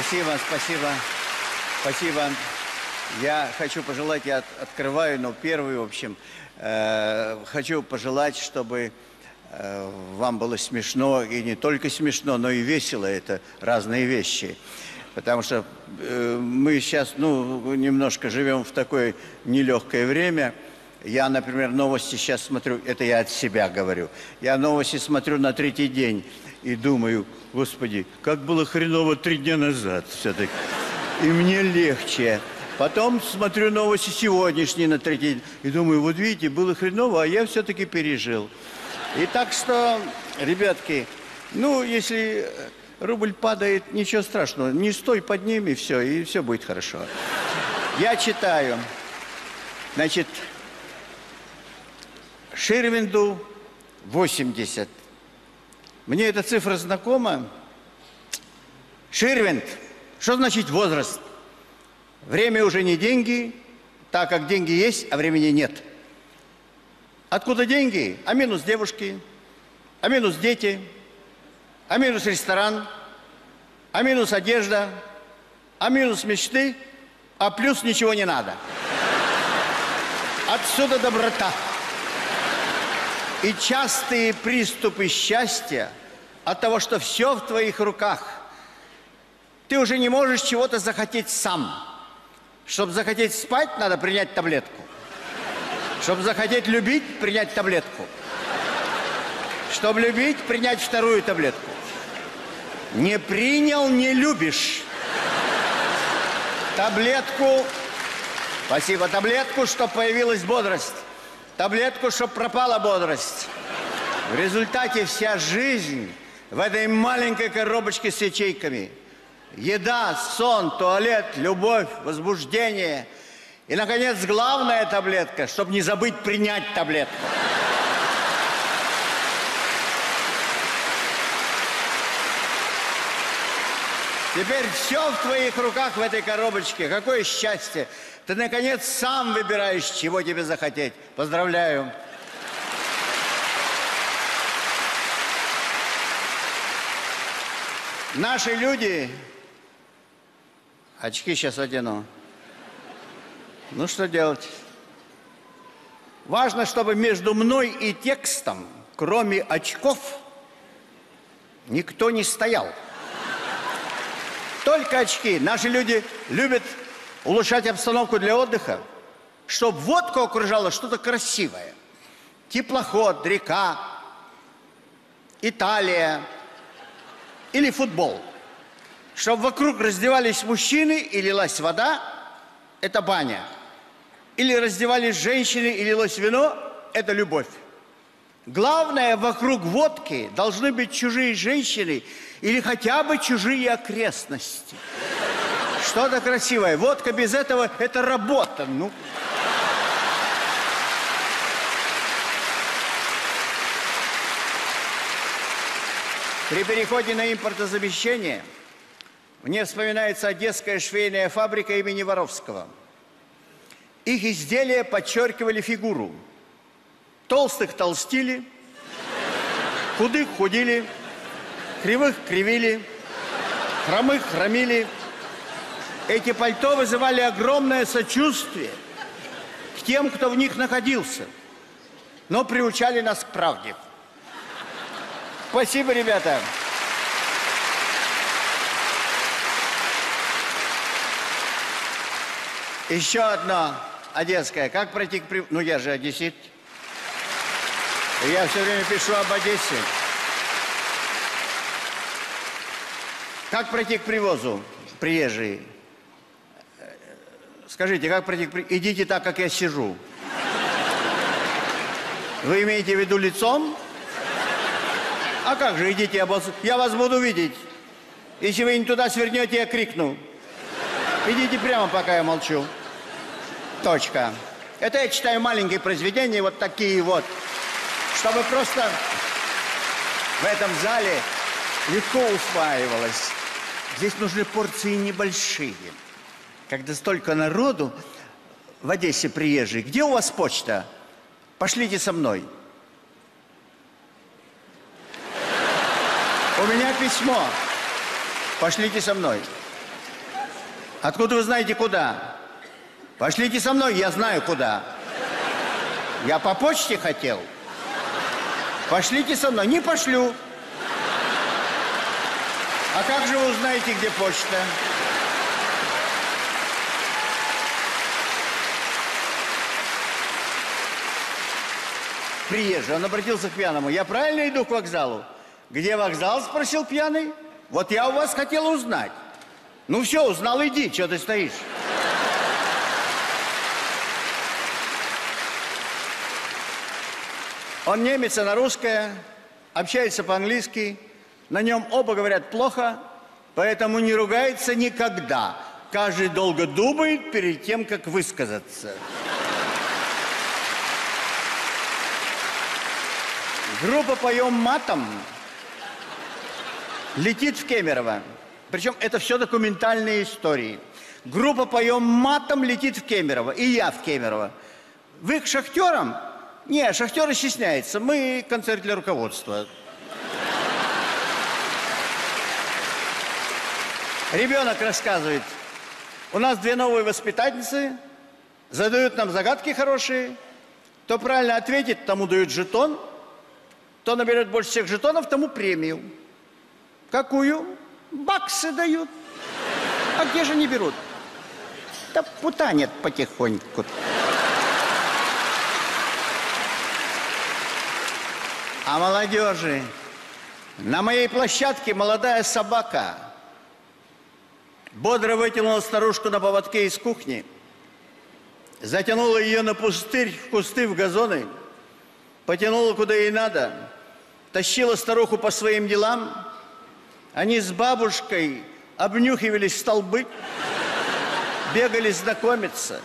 Спасибо, спасибо, спасибо. Я хочу пожелать, я от- открываю, но первый, в общем, э, хочу пожелать, чтобы э, вам было смешно, и не только смешно, но и весело, это разные вещи. Потому что э, мы сейчас, ну, немножко живем в такое нелегкое время. Я, например, новости сейчас смотрю, это я от себя говорю. Я новости смотрю на третий день и думаю, господи, как было хреново три дня назад все-таки. И мне легче. Потом смотрю новости сегодняшние на третий день и думаю, вот видите, было хреново, а я все-таки пережил. И так что, ребятки, ну, если рубль падает, ничего страшного, не стой под ним и все, и все будет хорошо. Я читаю. Значит, Ширвинду 80. Мне эта цифра знакома. Ширвинд. Что значит возраст? Время уже не деньги, так как деньги есть, а времени нет. Откуда деньги? А минус девушки, а минус дети, а минус ресторан, а минус одежда, а минус мечты, а плюс ничего не надо. Отсюда доброта. И частые приступы счастья от того, что все в твоих руках. Ты уже не можешь чего-то захотеть сам. Чтобы захотеть спать, надо принять таблетку. Чтобы захотеть любить, принять таблетку. Чтобы любить, принять вторую таблетку. Не принял, не любишь. Таблетку, спасибо, таблетку, чтобы появилась бодрость. Таблетку, чтобы пропала бодрость. В результате вся жизнь в этой маленькой коробочке с ячейками. Еда, сон, туалет, любовь, возбуждение. И, наконец, главная таблетка, чтобы не забыть принять таблетку. Теперь все в твоих руках в этой коробочке. Какое счастье. Ты, наконец, сам выбираешь, чего тебе захотеть. Поздравляю. Наши люди... Очки сейчас одену. Ну, что делать? Важно, чтобы между мной и текстом, кроме очков, никто не стоял. Только очки. Наши люди любят улучшать обстановку для отдыха, чтобы водку окружало что-то красивое. Теплоход, река, Италия или футбол. Чтобы вокруг раздевались мужчины и лилась вода, это баня. Или раздевались женщины и лилось вино, это любовь. Главное, вокруг водки должны быть чужие женщины или хотя бы чужие окрестности. Что-то красивое. Водка без этого – это работа. Ну. При переходе на импортозамещение мне вспоминается Одесская швейная фабрика имени Воровского. Их изделия подчеркивали фигуру. Толстых толстили, худых худили, кривых кривили, хромых хромили. Эти пальто вызывали огромное сочувствие к тем, кто в них находился, но приучали нас к правде. Спасибо, ребята. Еще одно одесское. Как пройти к. Ну, я же одессит. Я все время пишу об Одессе. Как пройти к привозу, приезжие? Э, Скажите, как пройти к при... Идите так, как я сижу. Вы имеете в виду лицом? А как же, идите, я вас, я вас буду видеть. Если вы не туда свернете, я крикну. Идите прямо, пока я молчу. Точка. Это я читаю маленькие произведения, вот такие вот. Чтобы просто в этом зале легко усваивалось. Здесь нужны порции небольшие. Когда столько народу в Одессе приезжих, где у вас почта? Пошлите со мной. У меня письмо. Пошлите со мной. Откуда вы знаете, куда? Пошлите со мной, я знаю, куда. Я по почте хотел. Пошлите со мной. Не пошлю. А как же вы узнаете, где почта? Приезжий, он обратился к пьяному. Я правильно иду к вокзалу? Где вокзал, спросил пьяный. Вот я у вас хотел узнать. Ну все, узнал, иди, что ты стоишь? Он немец, она русская, общается по-английски. На нем оба говорят плохо, поэтому не ругается никогда. Каждый долго думает перед тем, как высказаться. Группа «Поем матом» летит в Кемерово. Причем это все документальные истории. Группа «Поем матом» летит в Кемерово. И я в Кемерово. Вы к шахтерам? Не, шахтеры стесняются. Мы концерт для руководства. Ребенок рассказывает. У нас две новые воспитательницы. Задают нам загадки хорошие. Кто правильно ответит, тому дают жетон. Кто наберет больше всех жетонов, тому премию. Какую? Баксы дают. А где же не берут? Да путанет потихоньку. А молодежи? На моей площадке молодая собака. Бодро вытянула старушку на поводке из кухни, затянула ее на пустырь, в кусты, в газоны, потянула куда ей надо, тащила старуху по своим делам. Они с бабушкой обнюхивались столбы, бегали знакомиться,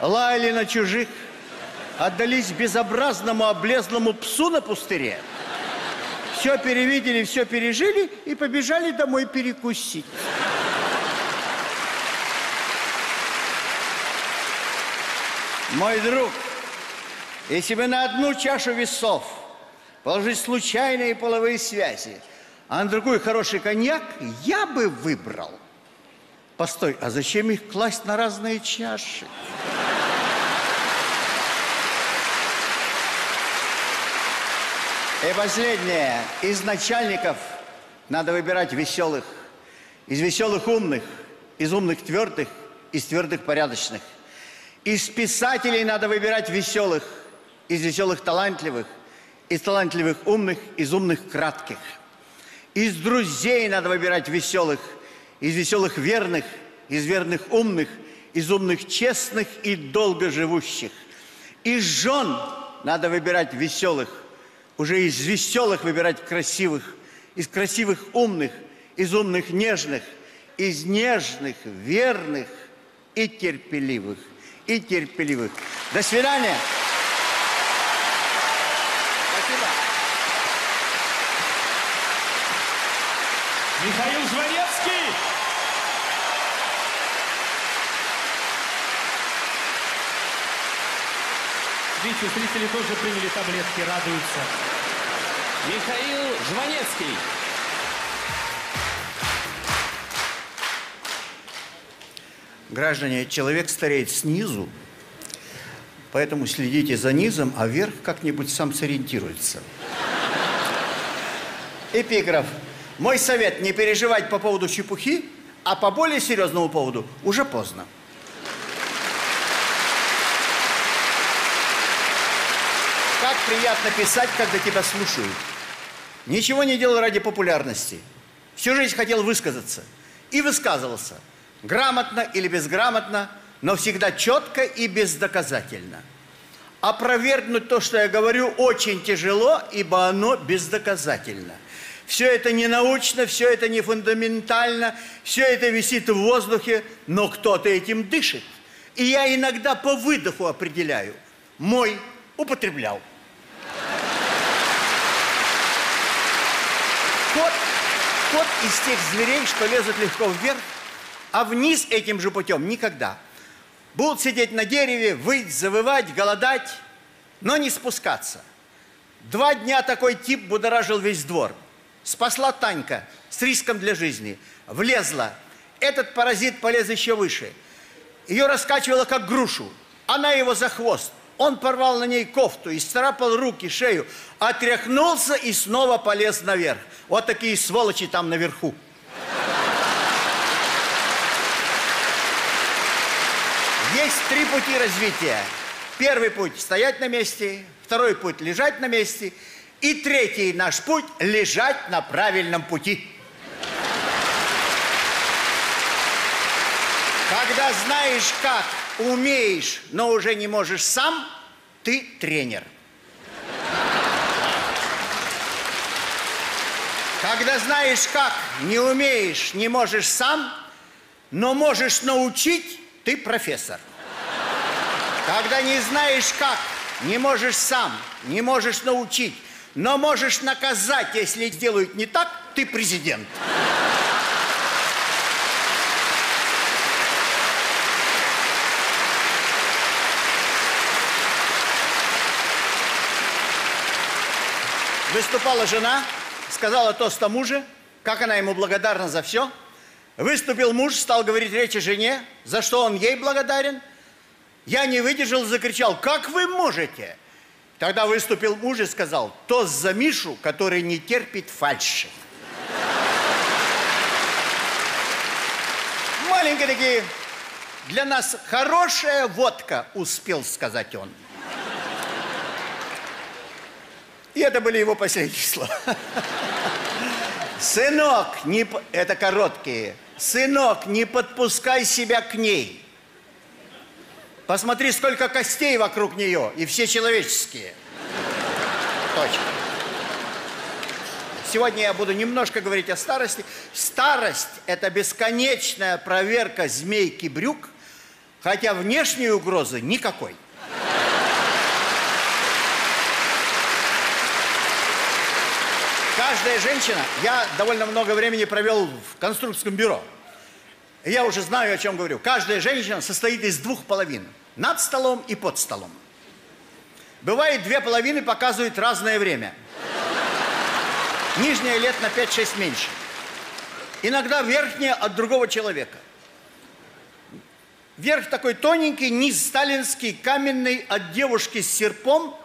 лаяли на чужих, отдались безобразному облезлому псу на пустыре. Все перевидели, все пережили и побежали домой перекусить. Мой друг, если бы на одну чашу весов положить случайные половые связи, а на другой хороший коньяк, я бы выбрал. Постой, а зачем их класть на разные чаши? И последнее. Из начальников надо выбирать веселых. Из веселых умных, из умных твердых, из твердых порядочных. Из писателей надо выбирать веселых, из веселых талантливых, из талантливых умных, из умных кратких. Из друзей надо выбирать веселых, из веселых верных, из верных умных, из умных честных и долгоживущих. Из жен надо выбирать веселых, уже из веселых выбирать красивых, из красивых умных, из умных нежных, из нежных верных и терпеливых, и терпеливых. До свидания. Спасибо. Михаил Жванецкий! Видите, зрители тоже приняли таблетки, радуются. Михаил Жванецкий. Граждане, человек стареет снизу, поэтому следите за низом, а вверх как-нибудь сам сориентируется. Эпиграф. Мой совет – не переживать по поводу чепухи, а по более серьезному поводу уже поздно. Как приятно писать, когда тебя слушают. Ничего не делал ради популярности. Всю жизнь хотел высказаться. И высказывался. Грамотно или безграмотно, но всегда четко и бездоказательно. Опровергнуть то, что я говорю, очень тяжело, ибо оно бездоказательно. Все это не научно, все это не фундаментально, все это висит в воздухе, но кто-то этим дышит. И я иногда по выдоху определяю. Мой употреблял. Кот, кот из тех зверей, что лезут легко вверх, а вниз этим же путем никогда. Будут сидеть на дереве, выть, завывать, голодать, но не спускаться. Два дня такой тип будоражил весь двор. Спасла Танька с риском для жизни. Влезла. Этот паразит полез еще выше. Ее раскачивало, как грушу. Она его за хвост. Он порвал на ней кофту, исцарапал руки, шею, отряхнулся и снова полез наверх. Вот такие сволочи там наверху. Есть три пути развития. Первый путь – стоять на месте. Второй путь – лежать на месте. И третий наш путь – лежать на правильном пути. Когда знаешь как, умеешь, но уже не можешь сам, ты тренер. Когда знаешь как, не умеешь, не можешь сам, но можешь научить, ты профессор. Когда не знаешь как, не можешь сам, не можешь научить, но можешь наказать, если сделают не так, ты президент. Выступала жена, сказала тост о муже, как она ему благодарна за все. Выступил муж, стал говорить речь о жене, за что он ей благодарен. Я не выдержал, закричал, как вы можете? Тогда выступил муж и сказал, тост за Мишу, который не терпит фальши. Маленькие такие, для нас хорошая водка, успел сказать он. И это были его последние слова. Сынок, не... это короткие. Сынок, не подпускай себя к ней. Посмотри, сколько костей вокруг нее, и все человеческие. Точка. Сегодня я буду немножко говорить о старости. Старость – это бесконечная проверка змейки брюк, хотя внешней угрозы никакой. Каждая женщина, я довольно много времени провел в конструкторском бюро. Я уже знаю, о чем говорю. Каждая женщина состоит из двух половин. Над столом и под столом. Бывает, две половины показывают разное время. Нижняя лет на 5-6 меньше. Иногда верхняя от другого человека. Верх такой тоненький, низ сталинский, каменный, от девушки с серпом,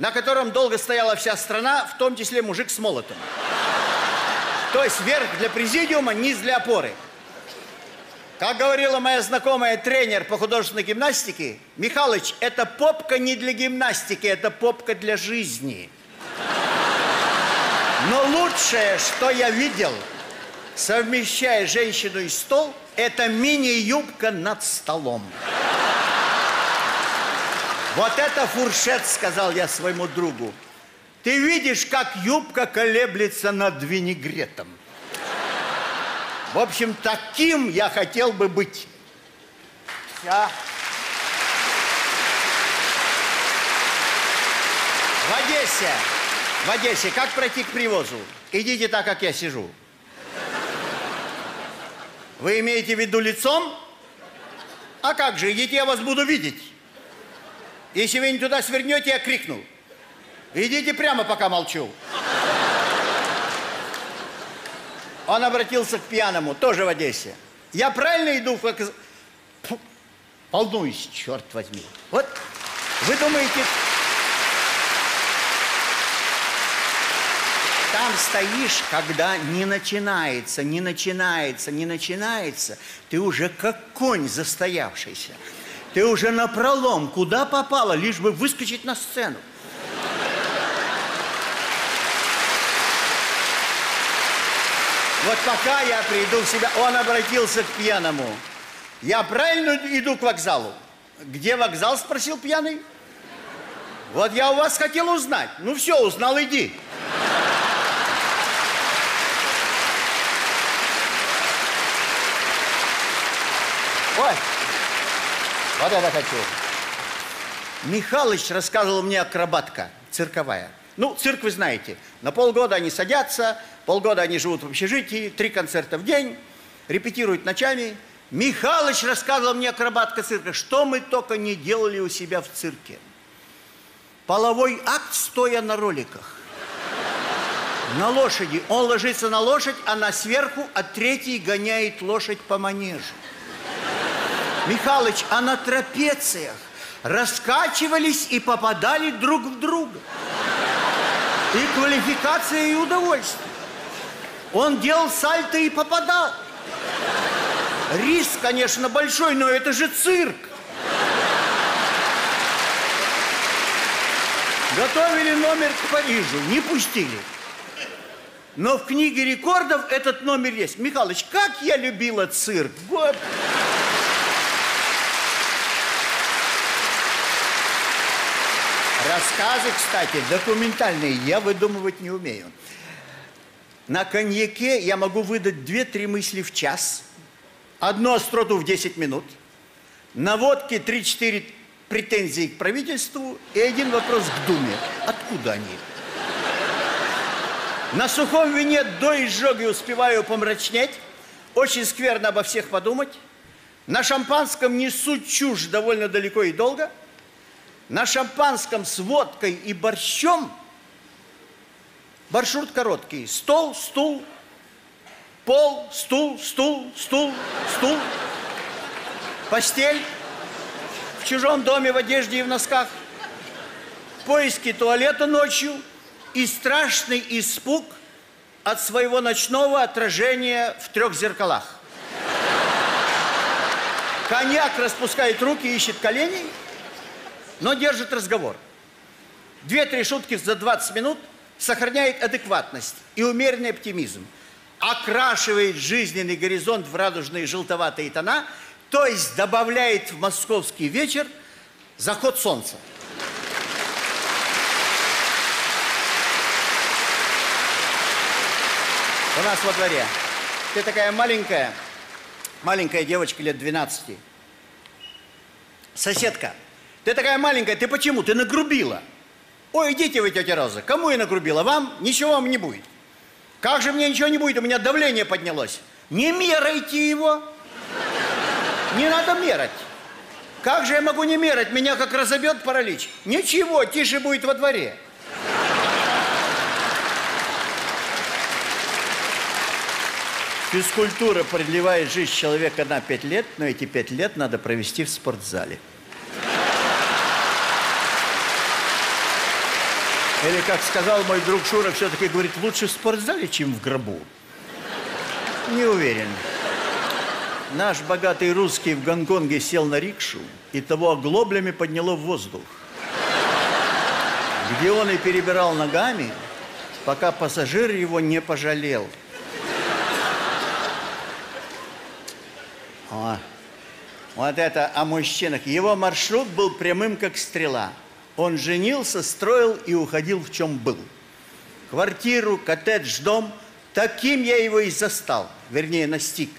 на котором долго стояла вся страна, в том числе мужик с молотом. То есть верх для президиума, низ для опоры. Как говорила моя знакомая тренер по художественной гимнастике, Михалыч, это попка не для гимнастики, это попка для жизни. Но лучшее, что я видел, совмещая женщину и стол, это мини-юбка над столом. Вот это фуршет, сказал я своему другу. Ты видишь, как юбка колеблется над винегретом. В общем, таким я хотел бы быть. Я... В Одессе, в Одессе, как пройти к привозу? Идите так, как я сижу. Вы имеете в виду лицом? А как же, идите, я вас буду видеть. Если вы не туда свернете, я крикну. Идите прямо, пока молчу. Он обратился к пьяному, тоже в Одессе. Я правильно иду как- Фу, Волнуюсь, черт возьми. Вот вы думаете... Там стоишь, когда не начинается, не начинается, не начинается. Ты уже как конь застоявшийся. Ты уже на пролом, куда попало, лишь бы выскочить на сцену. Вот пока я приду в себя, он обратился к пьяному. Я правильно иду к вокзалу? Где вокзал, спросил пьяный. Вот я у вас хотел узнать. Ну все, узнал, иди. Ой, вот это хочу. Михалыч рассказывал мне акробатка цирковая. Ну, цирк вы знаете. На полгода они садятся, полгода они живут в общежитии, три концерта в день, репетируют ночами. Михалыч рассказывал мне акробатка цирка, что мы только не делали у себя в цирке. Половой акт, стоя на роликах. На лошади. Он ложится на лошадь, она сверху, а третий гоняет лошадь по манежу. Михалыч, а на трапециях раскачивались и попадали друг в друга. И квалификация, и удовольствие. Он делал сальто и попадал. Риск, конечно, большой, но это же цирк. Готовили номер к Парижу, не пустили. Но в книге рекордов этот номер есть. Михалыч, как я любила цирк. Вот. Рассказы, кстати, документальные, я выдумывать не умею. На коньяке я могу выдать 2-3 мысли в час, одну остроту в 10 минут, на водке 3-4 претензии к правительству и один вопрос к Думе. Откуда они? На сухом вине до изжоги успеваю помрачнеть, очень скверно обо всех подумать. На шампанском несу чушь довольно далеко и долго. На шампанском с водкой и борщом маршрут короткий. Стол, стул, пол, стул, стул, стул, стул, постель, в чужом доме в одежде и в носках, поиски туалета ночью и страшный испуг от своего ночного отражения в трех зеркалах. Коньяк распускает руки, ищет колени, но держит разговор. Две-три шутки за 20 минут сохраняет адекватность и умеренный оптимизм. Окрашивает жизненный горизонт в радужные желтоватые тона, то есть добавляет в московский вечер заход солнца. У нас во дворе. Ты такая маленькая, маленькая девочка лет 12. Соседка, ты такая маленькая, ты почему? Ты нагрубила. Ой, идите вы, тетя Роза. Кому я нагрубила? Вам? Ничего вам не будет. Как же мне ничего не будет? У меня давление поднялось. Не мерайте его. Не надо мерать. Как же я могу не мерать? Меня как разобьет паралич. Ничего, тише будет во дворе. Физкультура продлевает жизнь человека на пять лет, но эти пять лет надо провести в спортзале. Или, как сказал мой друг Шура, все-таки говорит, лучше в спортзале, чем в гробу. Не уверен. Наш богатый русский в Гонконге сел на рикшу, и того оглоблями подняло в воздух. Где он и перебирал ногами, пока пассажир его не пожалел. О, вот это о мужчинах. Его маршрут был прямым, как стрела. Он женился, строил и уходил в чем был. Квартиру, коттедж, дом. Таким я его и застал, вернее, настиг.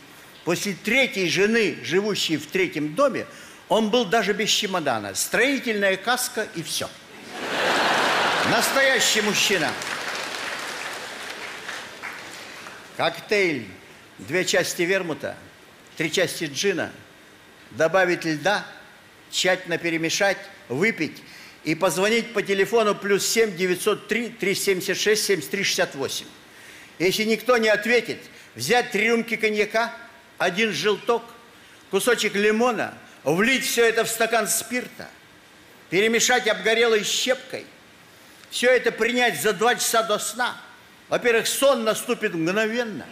После третьей жены, живущей в третьем доме, он был даже без чемодана. Строительная каска и все. Настоящий мужчина. Коктейль. Две части вермута, три части джина, добавить льда, тщательно перемешать, выпить и позвонить по телефону плюс 7 903 376 73 68. Если никто не ответит, взять три рюмки коньяка, один желток, кусочек лимона, влить все это в стакан спирта, перемешать обгорелой щепкой, все это принять за два часа до сна. Во-первых, сон наступит мгновенно.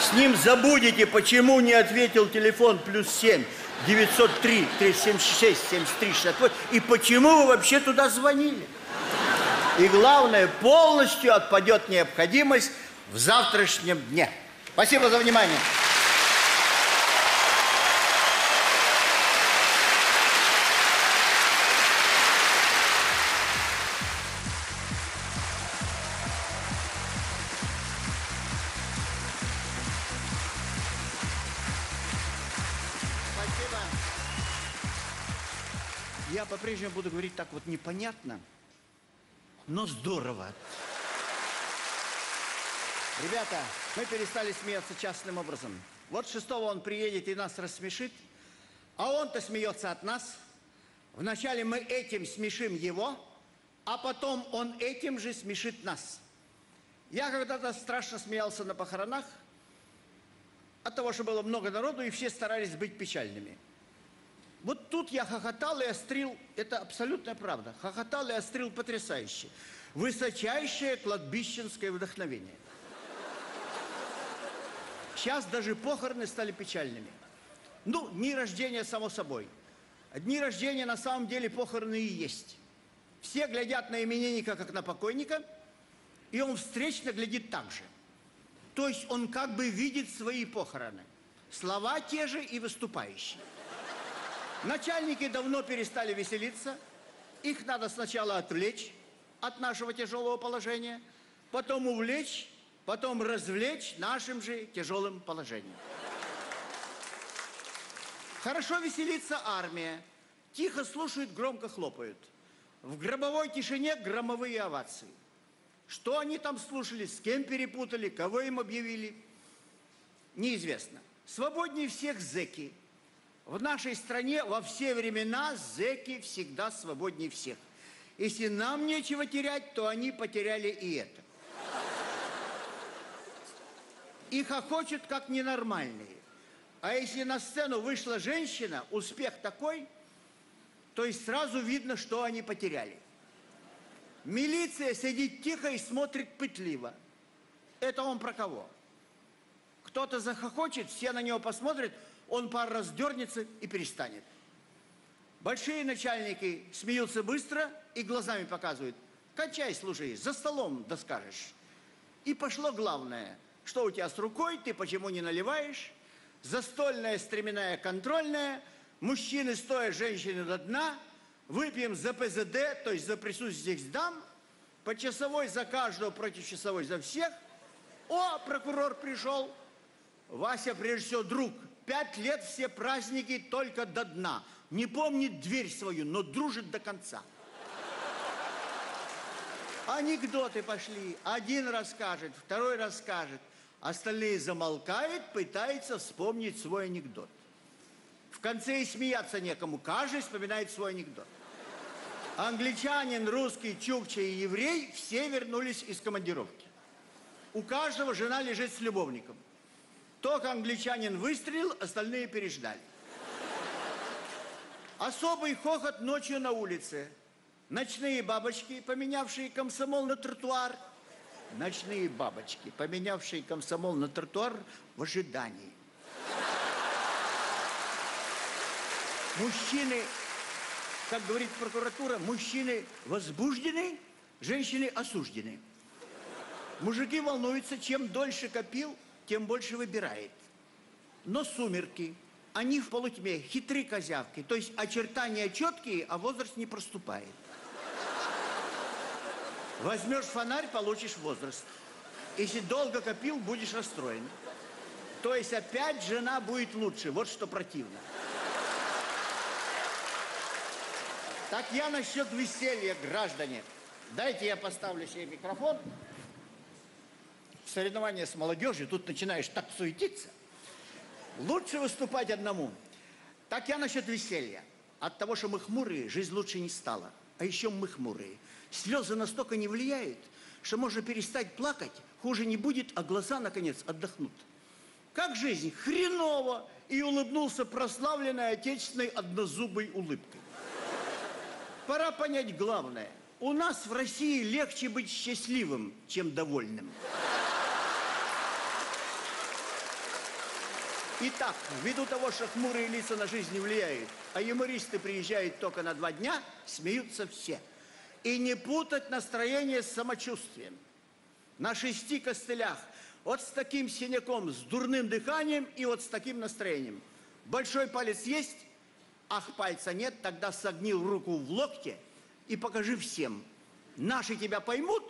С ним забудете, почему не ответил телефон плюс 7 903 376 73 68 и почему вы вообще туда звонили. И главное, полностью отпадет необходимость в завтрашнем дне. Спасибо за внимание. По-прежнему буду говорить так вот непонятно, но здорово. Ребята, мы перестали смеяться частным образом. Вот шестого он приедет и нас рассмешит, а он-то смеется от нас. Вначале мы этим смешим его, а потом он этим же смешит нас. Я когда-то страшно смеялся на похоронах от того, что было много народу, и все старались быть печальными. Вот тут я хохотал и острил, это абсолютная правда, хохотал и острил потрясающе. Высочайшее кладбищенское вдохновение. Сейчас даже похороны стали печальными. Ну, дни рождения, само собой. Дни рождения на самом деле похороны и есть. Все глядят на именинника, как на покойника, и он встречно глядит так же. То есть он как бы видит свои похороны. Слова те же и выступающие. Начальники давно перестали веселиться. Их надо сначала отвлечь от нашего тяжелого положения, потом увлечь, потом развлечь нашим же тяжелым положением. Хорошо веселится армия. Тихо слушают, громко хлопают. В гробовой тишине громовые овации. Что они там слушали, с кем перепутали, кого им объявили, неизвестно. Свободнее всех зеки. В нашей стране во все времена зеки всегда свободнее всех. Если нам нечего терять, то они потеряли и это. Их охочут как ненормальные. А если на сцену вышла женщина, успех такой, то есть сразу видно, что они потеряли. Милиция сидит тихо и смотрит пытливо. Это он про кого? Кто-то захохочет, все на него посмотрят, он пару раз дернется и перестанет. Большие начальники смеются быстро и глазами показывают. Качай, слушай, за столом доскажешь. И пошло главное. Что у тебя с рукой, ты почему не наливаешь? Застольная, стременная, контрольная. Мужчины стоя, женщины до дна. Выпьем за ПЗД, то есть за присутствие дам. По часовой за каждого, против часовой за всех. О, прокурор пришел. Вася, прежде всего, друг. Пять лет все праздники только до дна. Не помнит дверь свою, но дружит до конца. Анекдоты пошли. Один расскажет, второй расскажет. Остальные замолкают, пытаются вспомнить свой анекдот. В конце и смеяться некому. Каждый вспоминает свой анекдот. Англичанин, русский, чукча и еврей все вернулись из командировки. У каждого жена лежит с любовником. Только англичанин выстрелил, остальные переждали. Особый хохот ночью на улице. Ночные бабочки, поменявшие комсомол на тротуар. Ночные бабочки, поменявшие комсомол на тротуар в ожидании. Мужчины, как говорит прокуратура, мужчины возбуждены, женщины осуждены. Мужики волнуются, чем дольше копил, тем больше выбирает. Но сумерки, они в полутьме, хитрые козявки, то есть очертания четкие, а возраст не проступает. Возьмешь фонарь, получишь возраст. Если долго копил, будешь расстроен. То есть опять жена будет лучше. Вот что противно. Так я насчет веселья, граждане. Дайте я поставлю себе микрофон. Соревнования с молодежью, тут начинаешь так суетиться. Лучше выступать одному. Так я насчет веселья. От того, что мы хмурые, жизнь лучше не стала. А еще мы хмурые. Слезы настолько не влияют, что можно перестать плакать, хуже не будет, а глаза, наконец, отдохнут. Как жизнь? Хреново! И улыбнулся прославленной отечественной однозубой улыбкой. Пора понять главное. У нас в России легче быть счастливым, чем довольным. Итак, ввиду того, что хмурые лица на жизнь не влияют, а юмористы приезжают только на два дня, смеются все. И не путать настроение с самочувствием. На шести костылях, вот с таким синяком, с дурным дыханием и вот с таким настроением. Большой палец есть, ах, пальца нет, тогда согнил руку в локте и покажи всем. Наши тебя поймут,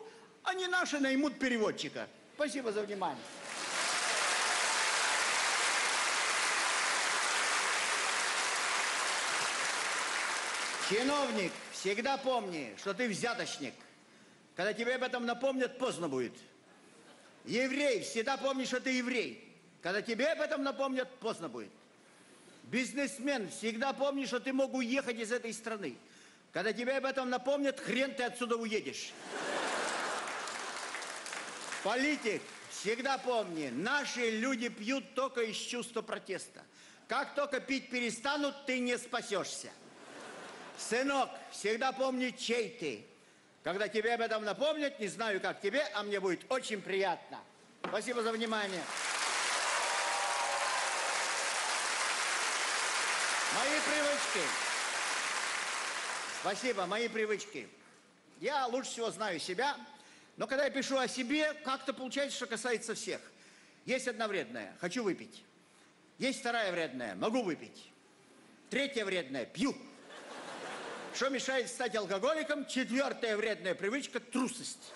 а не наши наймут переводчика. Спасибо за внимание. Чиновник, всегда помни, что ты взяточник. Когда тебе об этом напомнят, поздно будет. Еврей, всегда помни, что ты еврей. Когда тебе об этом напомнят, поздно будет. Бизнесмен, всегда помни, что ты мог уехать из этой страны. Когда тебе об этом напомнят, хрен ты отсюда уедешь. Политик, всегда помни, наши люди пьют только из чувства протеста. Как только пить перестанут, ты не спасешься. Сынок, всегда помни, чей ты. Когда тебе об этом напомнят, не знаю, как тебе, а мне будет очень приятно. Спасибо за внимание. Мои привычки. Спасибо, мои привычки. Я лучше всего знаю себя, но когда я пишу о себе, как-то получается, что касается всех. Есть одна вредная, хочу выпить. Есть вторая вредная, могу выпить. Третья вредная, пью. Что мешает стать алкоголиком? Четвертая вредная привычка – трусость.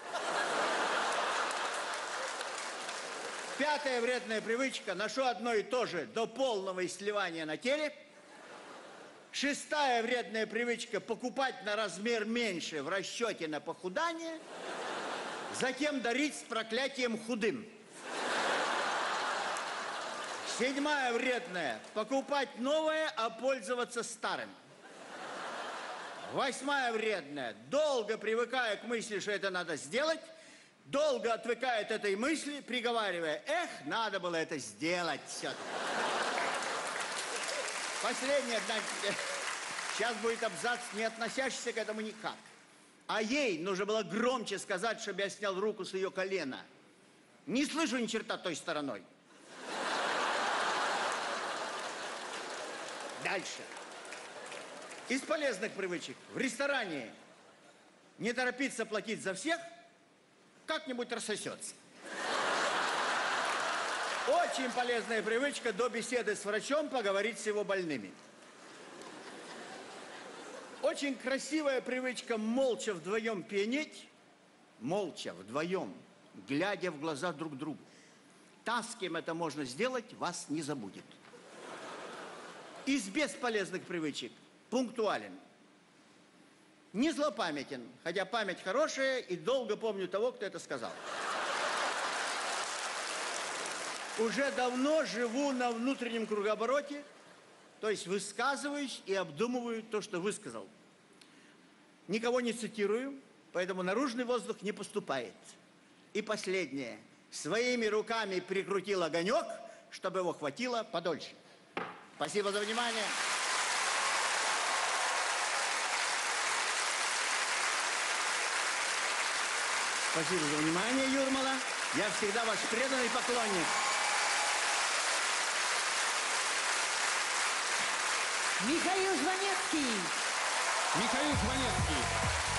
Пятая вредная привычка – ношу одно и то же до полного сливания на теле. Шестая вредная привычка – покупать на размер меньше в расчете на похудание. Затем дарить с проклятием худым. Седьмая вредная – покупать новое, а пользоваться старым. Восьмая вредная. Долго привыкая к мысли, что это надо сделать, долго отвыкая от этой мысли, приговаривая, эх, надо было это сделать все-таки. Последняя одна. Сейчас будет абзац, не относящийся к этому никак. А ей нужно было громче сказать, чтобы я снял руку с ее колена. Не слышу ни черта той стороной. Дальше. Из полезных привычек. В ресторане не торопиться платить за всех, как-нибудь рассосется. Очень полезная привычка до беседы с врачом поговорить с его больными. Очень красивая привычка молча вдвоем пенить, молча вдвоем, глядя в глаза друг другу. Та, с кем это можно сделать, вас не забудет. Из бесполезных привычек пунктуален. Не злопамятен, хотя память хорошая и долго помню того, кто это сказал. Уже давно живу на внутреннем кругообороте, то есть высказываюсь и обдумываю то, что высказал. Никого не цитирую, поэтому наружный воздух не поступает. И последнее. Своими руками прикрутил огонек, чтобы его хватило подольше. Спасибо за внимание. Спасибо за внимание, Юрмала. Я всегда ваш преданный поклонник. Михаил Жванецкий. Михаил Жванецкий.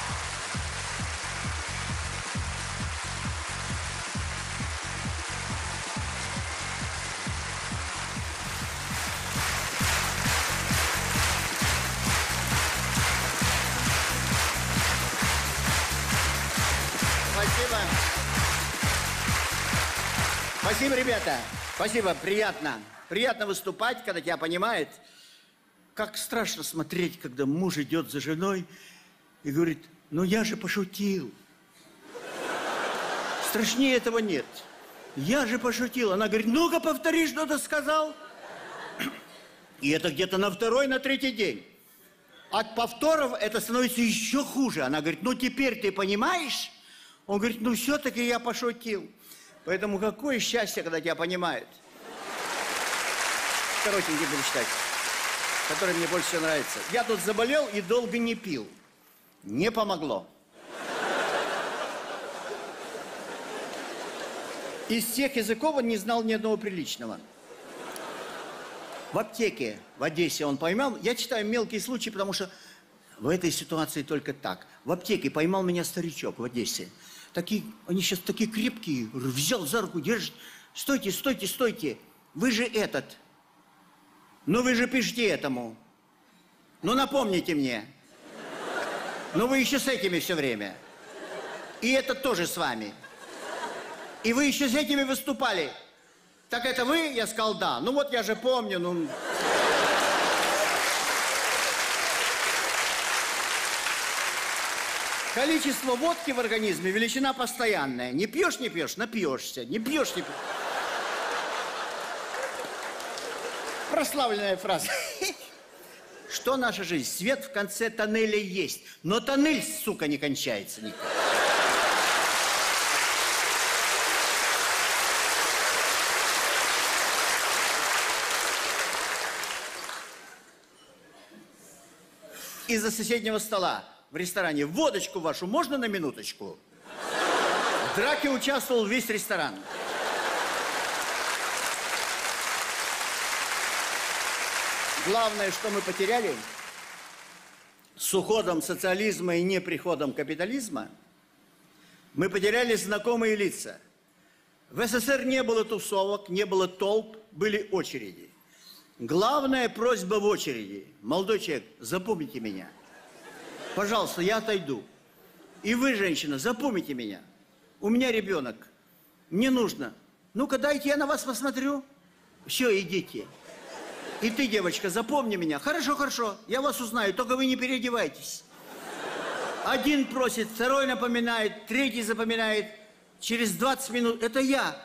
Ребята. Спасибо, приятно. Приятно выступать, когда тебя понимает. Как страшно смотреть, когда муж идет за женой и говорит, ну я же пошутил. Страшнее этого нет. Я же пошутил. Она говорит, ну-ка повтори, что ты сказал. И это где-то на второй, на третий день. От повторов это становится еще хуже. Она говорит, ну теперь ты понимаешь? Он говорит, ну все-таки я пошутил. Поэтому какое счастье, когда тебя понимают. Коротенький буду читать, который мне больше всего нравится. Я тут заболел и долго не пил. Не помогло. Из всех языков он не знал ни одного приличного. В аптеке в Одессе он поймал. Я читаю мелкие случаи, потому что в этой ситуации только так. В аптеке поймал меня старичок в Одессе. Такие, они сейчас такие крепкие. Взял за руку, держит. Стойте, стойте, стойте. Вы же этот. Ну вы же пишите этому. Ну напомните мне. Ну вы еще с этими все время. И этот тоже с вами. И вы еще с этими выступали. Так это вы? Я сказал, да. Ну вот я же помню, ну... Количество водки в организме – величина постоянная. Не пьешь, не пьешь, напьешься. Не пьешь, не пьешь. Прославленная фраза. Что наша жизнь? Свет в конце тоннеля есть, но тоннель, сука, не кончается никак. Из-за соседнего стола в ресторане. Водочку вашу можно на минуточку? В драке участвовал весь ресторан. Главное, что мы потеряли с уходом социализма и неприходом капитализма, мы потеряли знакомые лица. В СССР не было тусовок, не было толп, были очереди. Главная просьба в очереди. Молодой человек, запомните меня. Пожалуйста, я отойду. И вы, женщина, запомните меня. У меня ребенок. Мне нужно. Ну-ка, дайте я на вас посмотрю. Все, идите. И ты, девочка, запомни меня. Хорошо, хорошо, я вас узнаю, только вы не переодевайтесь. Один просит, второй напоминает, третий запоминает. Через 20 минут, это я.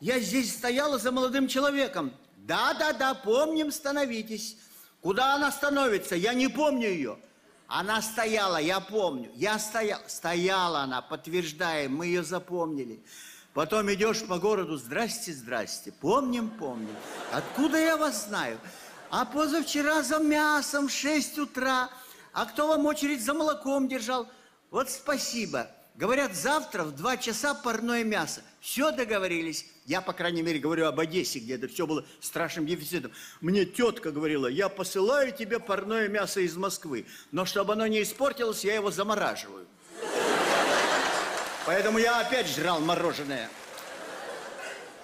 Я здесь стояла за молодым человеком. Да, да, да, помним, становитесь. Куда она становится? Я не помню ее. Она стояла, я помню. Я стояла. Стояла она, подтверждаем, мы ее запомнили. Потом идешь по городу, здрасте, здрасте. Помним, помним. Откуда я вас знаю? А позавчера за мясом в 6 утра. А кто вам очередь за молоком держал? Вот спасибо. Говорят, завтра в 2 часа парное мясо. Все договорились. Я, по крайней мере, говорю об Одессе, где это все было страшным дефицитом. Мне тетка говорила, я посылаю тебе парное мясо из Москвы, но чтобы оно не испортилось, я его замораживаю. Поэтому я опять жрал мороженое.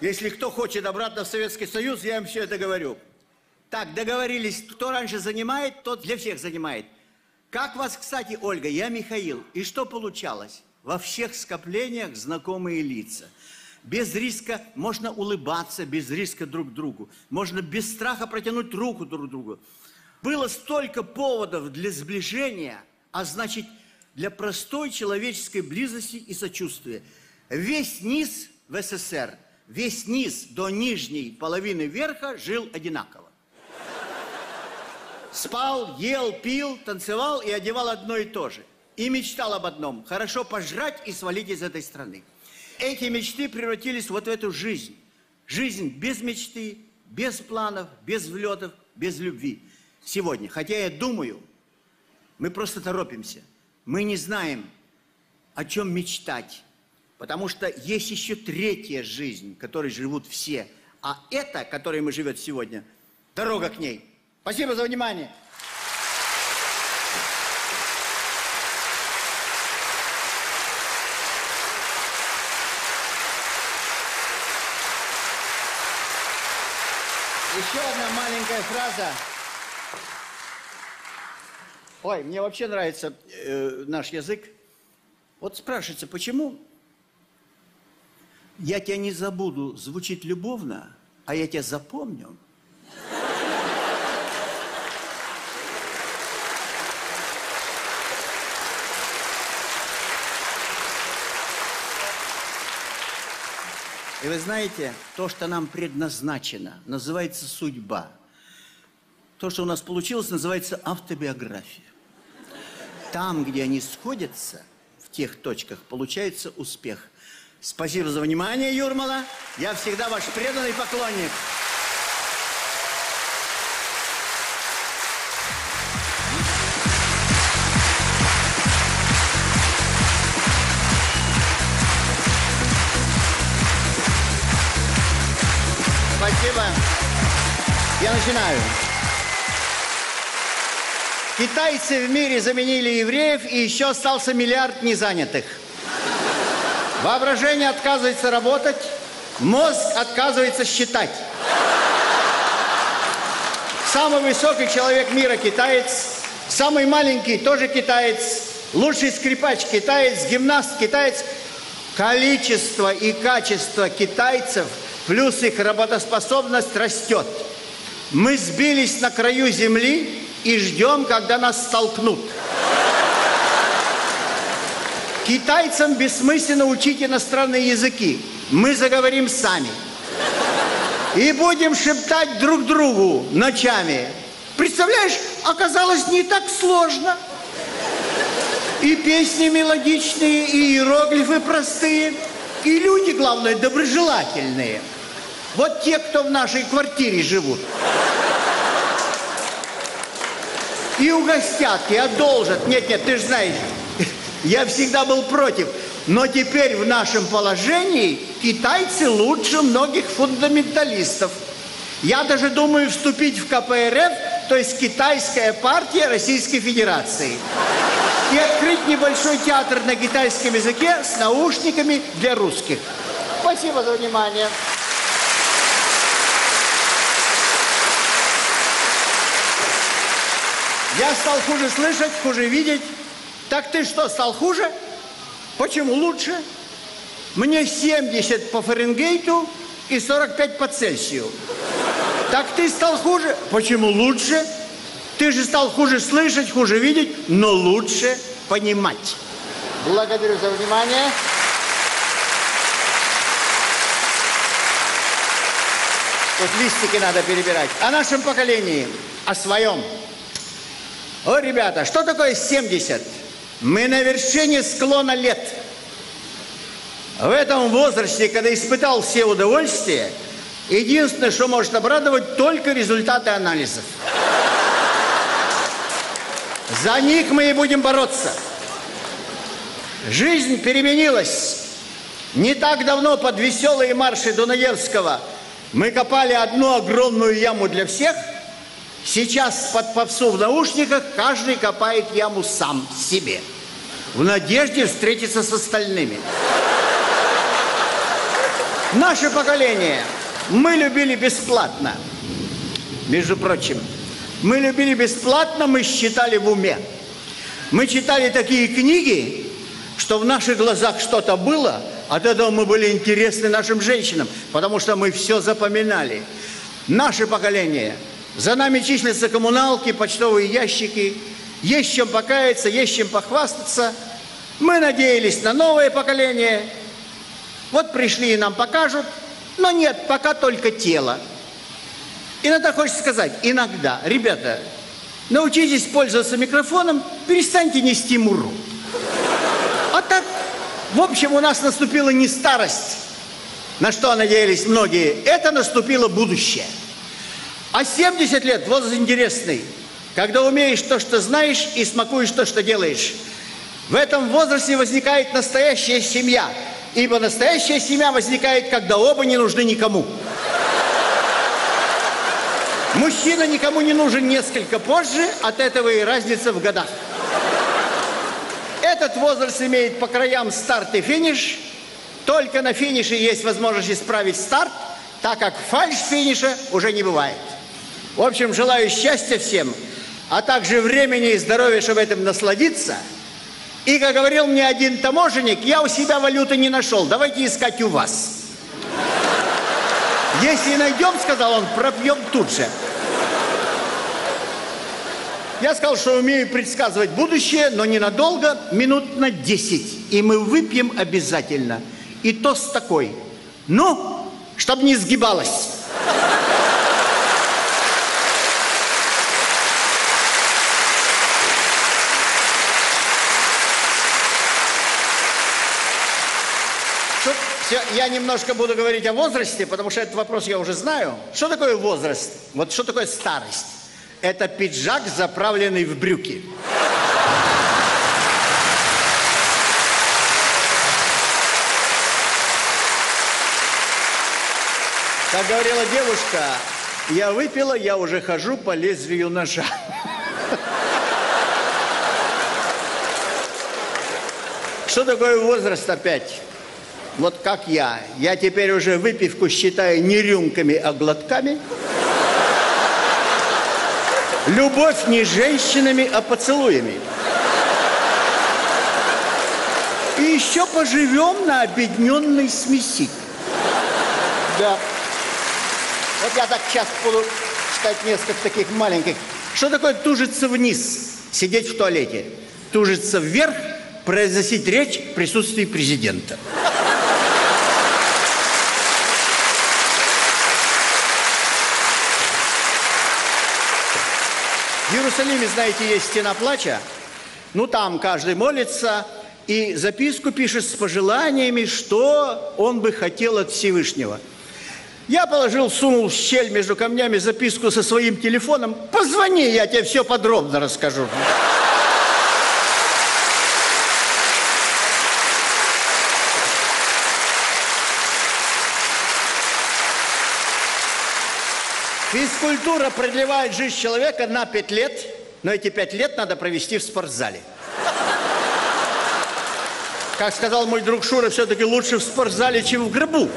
Если кто хочет обратно в Советский Союз, я им все это говорю. Так, договорились, кто раньше занимает, тот для всех занимает. Как вас, кстати, Ольга, я Михаил. И что получалось? Во всех скоплениях знакомые лица. Без риска можно улыбаться, без риска друг другу. Можно без страха протянуть руку друг другу. Было столько поводов для сближения, а значит, для простой человеческой близости и сочувствия. Весь низ в СССР, весь низ до нижней половины верха жил одинаково. Спал, ел, пил, танцевал и одевал одно и то же. И мечтал об одном – хорошо пожрать и свалить из этой страны. Эти мечты превратились вот в эту жизнь. Жизнь без мечты, без планов, без влетов, без любви. Сегодня, хотя я думаю, мы просто торопимся. Мы не знаем, о чем мечтать. Потому что есть еще третья жизнь, которой живут все. А это, которой мы живем сегодня, дорога к ней. Спасибо за внимание. Еще одна маленькая фраза. Ой, мне вообще нравится э, наш язык. Вот спрашивается, почему я тебя не забуду звучит любовно, а я тебя запомню? И вы знаете, то, что нам предназначено, называется судьба. То, что у нас получилось, называется автобиография. Там, где они сходятся, в тех точках, получается успех. Спасибо за внимание, Юрмала. Я всегда ваш преданный поклонник. Спасибо. Я начинаю. Китайцы в мире заменили евреев, и еще остался миллиард незанятых. Воображение отказывается работать, мозг отказывается считать. Самый высокий человек мира китаец, самый маленький тоже китаец, лучший скрипач китаец, гимнаст китаец. Количество и качество китайцев плюс их работоспособность растет. Мы сбились на краю земли и ждем, когда нас столкнут. Китайцам бессмысленно учить иностранные языки. Мы заговорим сами. И будем шептать друг другу ночами. Представляешь, оказалось не так сложно. И песни мелодичные, и иероглифы простые, и люди, главное, доброжелательные. Вот те, кто в нашей квартире живут. И угостят, и одолжат. Нет, нет, ты же знаешь, я всегда был против. Но теперь в нашем положении китайцы лучше многих фундаменталистов. Я даже думаю вступить в КПРФ, то есть Китайская партия Российской Федерации. И открыть небольшой театр на китайском языке с наушниками для русских. Спасибо за внимание. Я стал хуже слышать, хуже видеть. Так ты что, стал хуже? Почему лучше? Мне 70 по Фаренгейту и 45 по Цельсию. Так ты стал хуже? Почему лучше? Ты же стал хуже слышать, хуже видеть, но лучше понимать. Благодарю за внимание. Тут листики надо перебирать. О нашем поколении, о своем. О, ребята, что такое 70? Мы на вершине склона лет. В этом возрасте, когда испытал все удовольствия, единственное, что может обрадовать, только результаты анализов. За них мы и будем бороться. Жизнь переменилась. Не так давно под веселые марши Дунаевского мы копали одну огромную яму для всех. Сейчас под попсу в наушниках каждый копает яму сам себе. В надежде встретиться с остальными. Наше поколение мы любили бесплатно. Между прочим, мы любили бесплатно, мы считали в уме. Мы читали такие книги, что в наших глазах что-то было, от этого мы были интересны нашим женщинам, потому что мы все запоминали. Наше поколение, за нами числятся коммуналки, почтовые ящики, есть чем покаяться, есть чем похвастаться. Мы надеялись на новое поколение. Вот пришли и нам покажут, но нет, пока только тело. Иногда хочется сказать, иногда, ребята, научитесь пользоваться микрофоном, перестаньте нести муру. А так, в общем, у нас наступила не старость, на что надеялись многие, это наступило будущее. А 70 лет – возраст интересный, когда умеешь то, что знаешь, и смакуешь то, что делаешь. В этом возрасте возникает настоящая семья, ибо настоящая семья возникает, когда оба не нужны никому. Мужчина никому не нужен несколько позже, от этого и разница в годах. Этот возраст имеет по краям старт и финиш. Только на финише есть возможность исправить старт, так как фальш-финиша уже не бывает. В общем, желаю счастья всем, а также времени и здоровья, чтобы этим насладиться. И, как говорил мне один таможенник, я у себя валюты не нашел, давайте искать у вас. Если найдем, сказал он, пропьем тут же. Я сказал, что умею предсказывать будущее, но ненадолго, минут на 10. И мы выпьем обязательно. И тост такой. Ну, чтобы не сгибалось. Что- всё, я немножко буду говорить о возрасте, потому что этот вопрос я уже знаю. Что такое возраст? Вот что такое старость? Это пиджак, заправленный в брюки. Как говорила девушка, я выпила, я уже хожу по лезвию ножа. Что такое возраст опять? Вот как я. Я теперь уже выпивку считаю не рюмками, а глотками. Любовь не женщинами, а поцелуями. И еще поживем на объединенной смеси. Да. Вот я так сейчас буду читать несколько таких маленьких. Что такое тужиться вниз? Сидеть в туалете. Тужиться вверх, произносить речь в присутствии президента. Иерусалиме, знаете, есть стена плача. Ну, там каждый молится и записку пишет с пожеланиями, что он бы хотел от Всевышнего. Я положил, сунул в щель между камнями записку со своим телефоном. Позвони, я тебе все подробно расскажу. Физкультура продлевает жизнь человека на пять лет, но эти пять лет надо провести в спортзале. Как сказал мой друг Шура, все-таки лучше в спортзале, чем в гробу.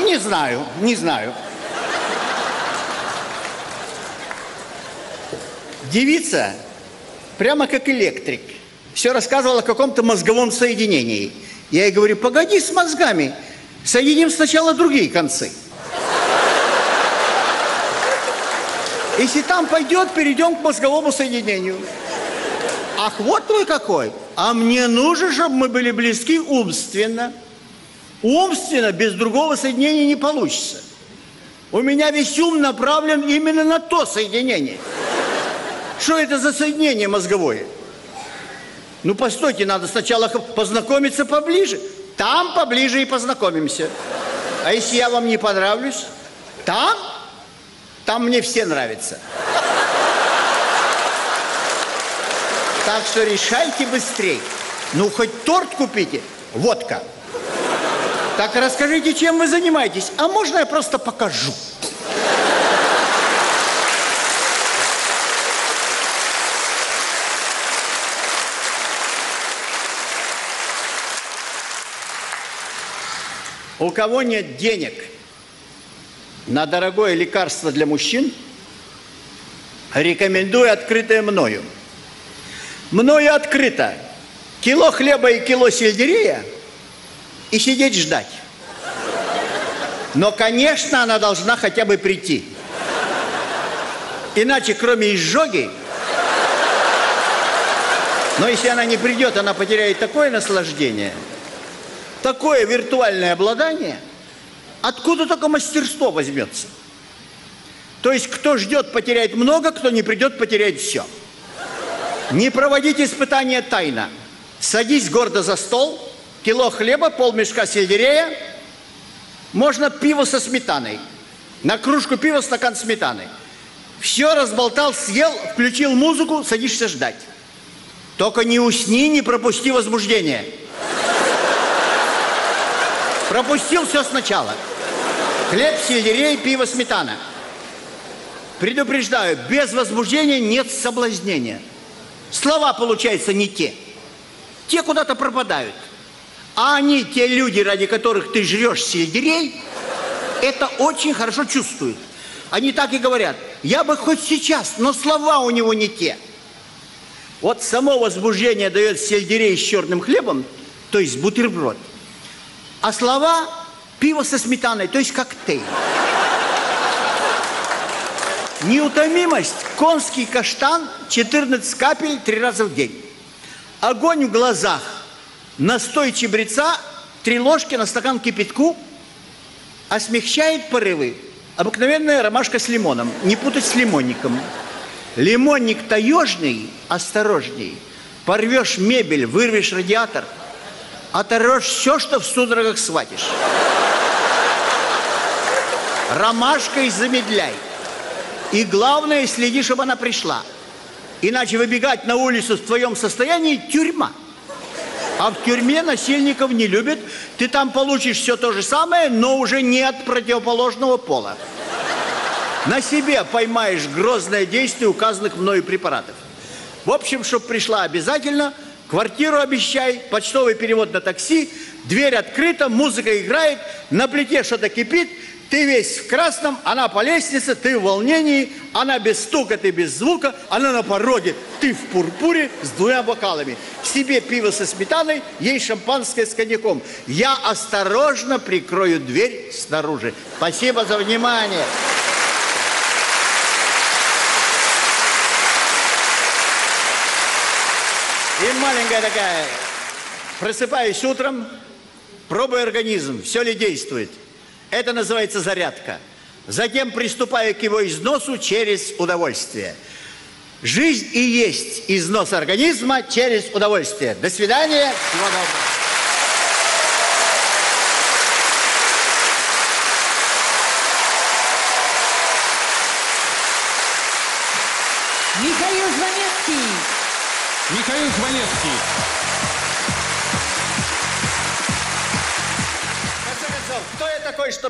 Не знаю, не знаю. Девица, прямо как электрик, все рассказывала о каком-то мозговом соединении. Я ей говорю, погоди с мозгами, соединим сначала другие концы. Если там пойдет, перейдем к мозговому соединению. Ах, вот вы какой. А мне нужно, чтобы мы были близки умственно. Умственно без другого соединения не получится. У меня весь ум направлен именно на то соединение. Что это за соединение мозговое? Ну, постойте, надо сначала познакомиться поближе. Там поближе и познакомимся. А если я вам не понравлюсь? Там? Там мне все нравятся. Так что решайте быстрей. Ну, хоть торт купите. Водка. Так расскажите, чем вы занимаетесь. А можно я просто покажу? У кого нет денег на дорогое лекарство для мужчин, рекомендую открытое мною. Мною открыто кило хлеба и кило сельдерея и сидеть ждать. Но, конечно, она должна хотя бы прийти. Иначе, кроме изжоги, но если она не придет, она потеряет такое наслаждение, такое виртуальное обладание, откуда только мастерство возьмется. То есть, кто ждет, потеряет много, кто не придет, потеряет все. Не проводите испытания тайно. Садись гордо за стол, кило хлеба, полмешка сельдерея, можно пиво со сметаной. На кружку пива стакан сметаны. Все разболтал, съел, включил музыку, садишься ждать. Только не усни, не пропусти возбуждение. Пропустил все сначала. Хлеб, сельдерей, пиво, сметана. Предупреждаю, без возбуждения нет соблазнения. Слова, получаются, не те. Те куда-то пропадают. А они, те люди, ради которых ты жрешь сельдерей, это очень хорошо чувствуют. Они так и говорят, я бы хоть сейчас, но слова у него не те. Вот само возбуждение дает сельдерей с черным хлебом, то есть бутерброд. А слова пиво со сметаной, то есть коктейль. Неутомимость, конский каштан, 14 капель три раза в день. Огонь в глазах, настой чебреца, три ложки на стакан кипятку, а смягчает порывы. Обыкновенная ромашка с лимоном, не путать с лимонником. Лимонник таежный, осторожней. Порвешь мебель, вырвешь радиатор, оторвешь все, что в судорогах схватишь. Ромашкой замедляй. И главное, следи, чтобы она пришла. Иначе выбегать на улицу в твоем состоянии – тюрьма. А в тюрьме насильников не любят. Ты там получишь все то же самое, но уже не от противоположного пола. На себе поймаешь грозное действие указанных мною препаратов. В общем, чтобы пришла обязательно, квартиру обещай, почтовый перевод на такси, дверь открыта, музыка играет, на плите что-то кипит – ты весь в красном, она по лестнице, ты в волнении, она без стука, ты без звука, она на пороге, ты в пурпуре с двумя бокалами. Себе пиво со сметаной, ей шампанское с коньяком. Я осторожно прикрою дверь снаружи. Спасибо за внимание. И маленькая такая, просыпаюсь утром, пробую организм, все ли действует – это называется зарядка. Затем приступаю к его износу через удовольствие. Жизнь и есть износ организма через удовольствие. До свидания. Всего доброго.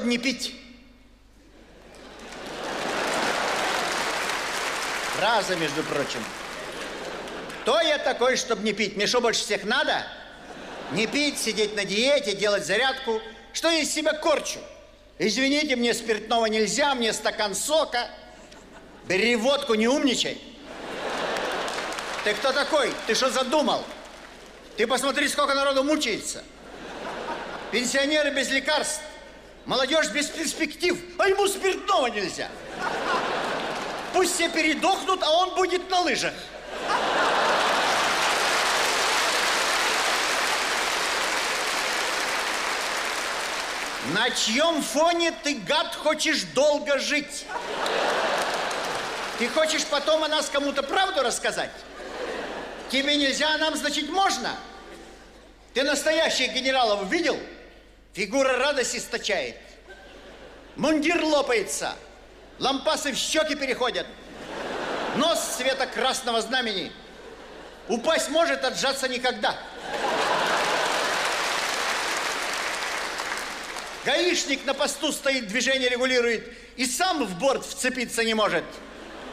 Чтобы не пить? Фраза, между прочим. Кто я такой, чтобы не пить? Мне что, больше всех надо? Не пить, сидеть на диете, делать зарядку. Что я из себя корчу? Извините, мне спиртного нельзя, мне стакан сока. Бери водку, не умничай. Ты кто такой? Ты что задумал? Ты посмотри, сколько народу мучается. Пенсионеры без лекарств. Молодежь без перспектив. А ему спиртного нельзя. Пусть все передохнут, а он будет на лыжах. На чьем фоне ты, гад, хочешь долго жить? Ты хочешь потом о нас кому-то правду рассказать? Тебе нельзя, а нам, значит, можно? Ты настоящих генералов видел? Фигура радости источает. Мундир лопается. Лампасы в щеки переходят. Нос цвета красного знамени. Упасть может, отжаться никогда. Гаишник на посту стоит, движение регулирует, и сам в борт вцепиться не может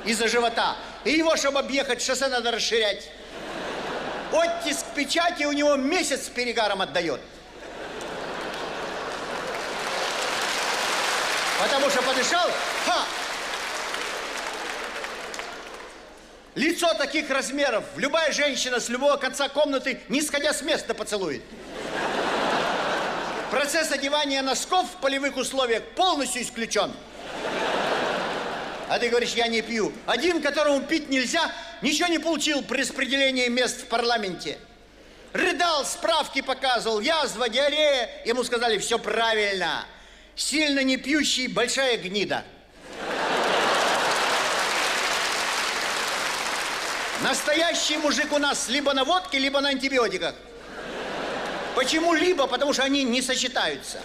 из-за живота. И его, чтобы объехать, шоссе надо расширять. Оттиск печати у него месяц перегаром отдает. Потому что подышал, ха! Лицо таких размеров любая женщина с любого конца комнаты, не сходя с места, поцелует. Процесс одевания носков в полевых условиях полностью исключен. А ты говоришь, я не пью. Один, которому пить нельзя, ничего не получил при распределении мест в парламенте. Рыдал, справки показывал, язва, диарея. Ему сказали, все правильно. Сильно не пьющий, большая гнида. Настоящий мужик у нас либо на водке, либо на антибиотиках. Почему либо? Потому что они не сочетаются.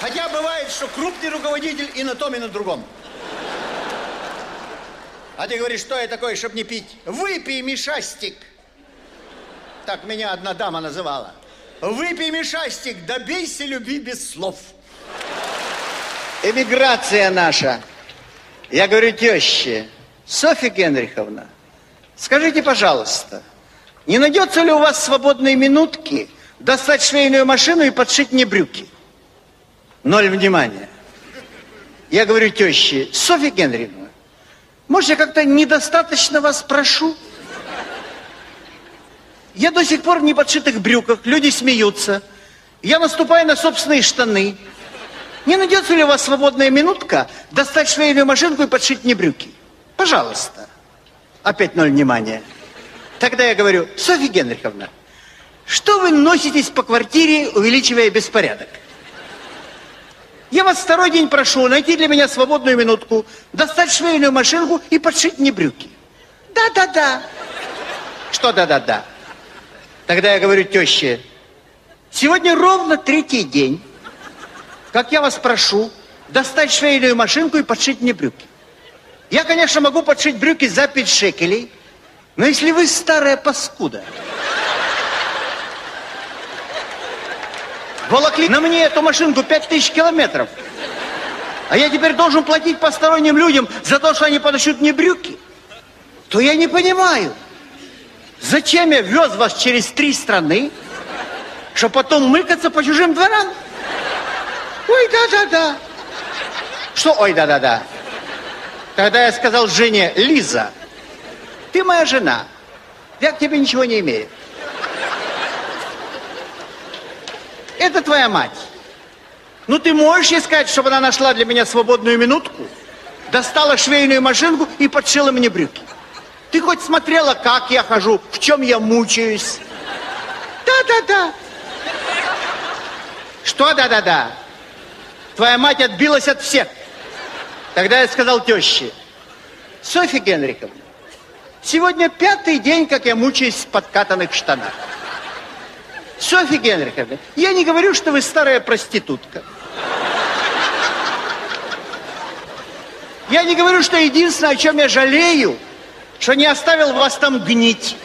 Хотя бывает, что крупный руководитель и на том, и на другом. А ты говоришь, что я такой, чтобы не пить? Выпей мишастик. Так меня одна дама называла. Выпей мишастик, добейся люби без слов. Эмиграция наша. Я говорю теще, Софья Генриховна, скажите, пожалуйста, не найдется ли у вас свободные минутки достать швейную машину и подшить мне брюки? Ноль внимания. Я говорю теще, Софья Генриховна, может, я как-то недостаточно вас прошу? Я до сих пор в неподшитых брюках, люди смеются. Я наступаю на собственные штаны. Не найдется ли у вас свободная минутка достать швейную машинку и подшить мне брюки? Пожалуйста. Опять ноль внимания. Тогда я говорю, Софья Генриховна, что вы носитесь по квартире, увеличивая беспорядок? Я вас второй день прошу найти для меня свободную минутку, достать швейную машинку и подшить мне брюки. Да-да-да. Что да-да-да? Тогда я говорю теще, сегодня ровно третий день, как я вас прошу достать швейную машинку и подшить мне брюки. Я, конечно, могу подшить брюки за 5 шекелей, но если вы старая паскуда, волокли на мне эту машинку 5000 километров, а я теперь должен платить посторонним людям за то, что они подошьют мне брюки, то я не понимаю, зачем я вез вас через три страны, чтобы потом мыкаться по чужим дворам? Ой, да-да-да. Что ой, да-да-да? Тогда я сказал жене, Лиза, ты моя жена, я к тебе ничего не имею. Это твоя мать. Ну, ты можешь ей сказать, чтобы она нашла для меня свободную минутку, достала швейную машинку и подшила мне брюки. Ты хоть смотрела, как я хожу, в чем я мучаюсь? Да-да-да. Что да-да-да? Твоя мать отбилась от всех. Тогда я сказал теще, Софья Генриховна, сегодня пятый день, как я мучаюсь в подкатанных штанах. Софья Генриховна, я не говорю, что вы старая проститутка. Я не говорю, что единственное, о чем я жалею, что не оставил вас там гнить,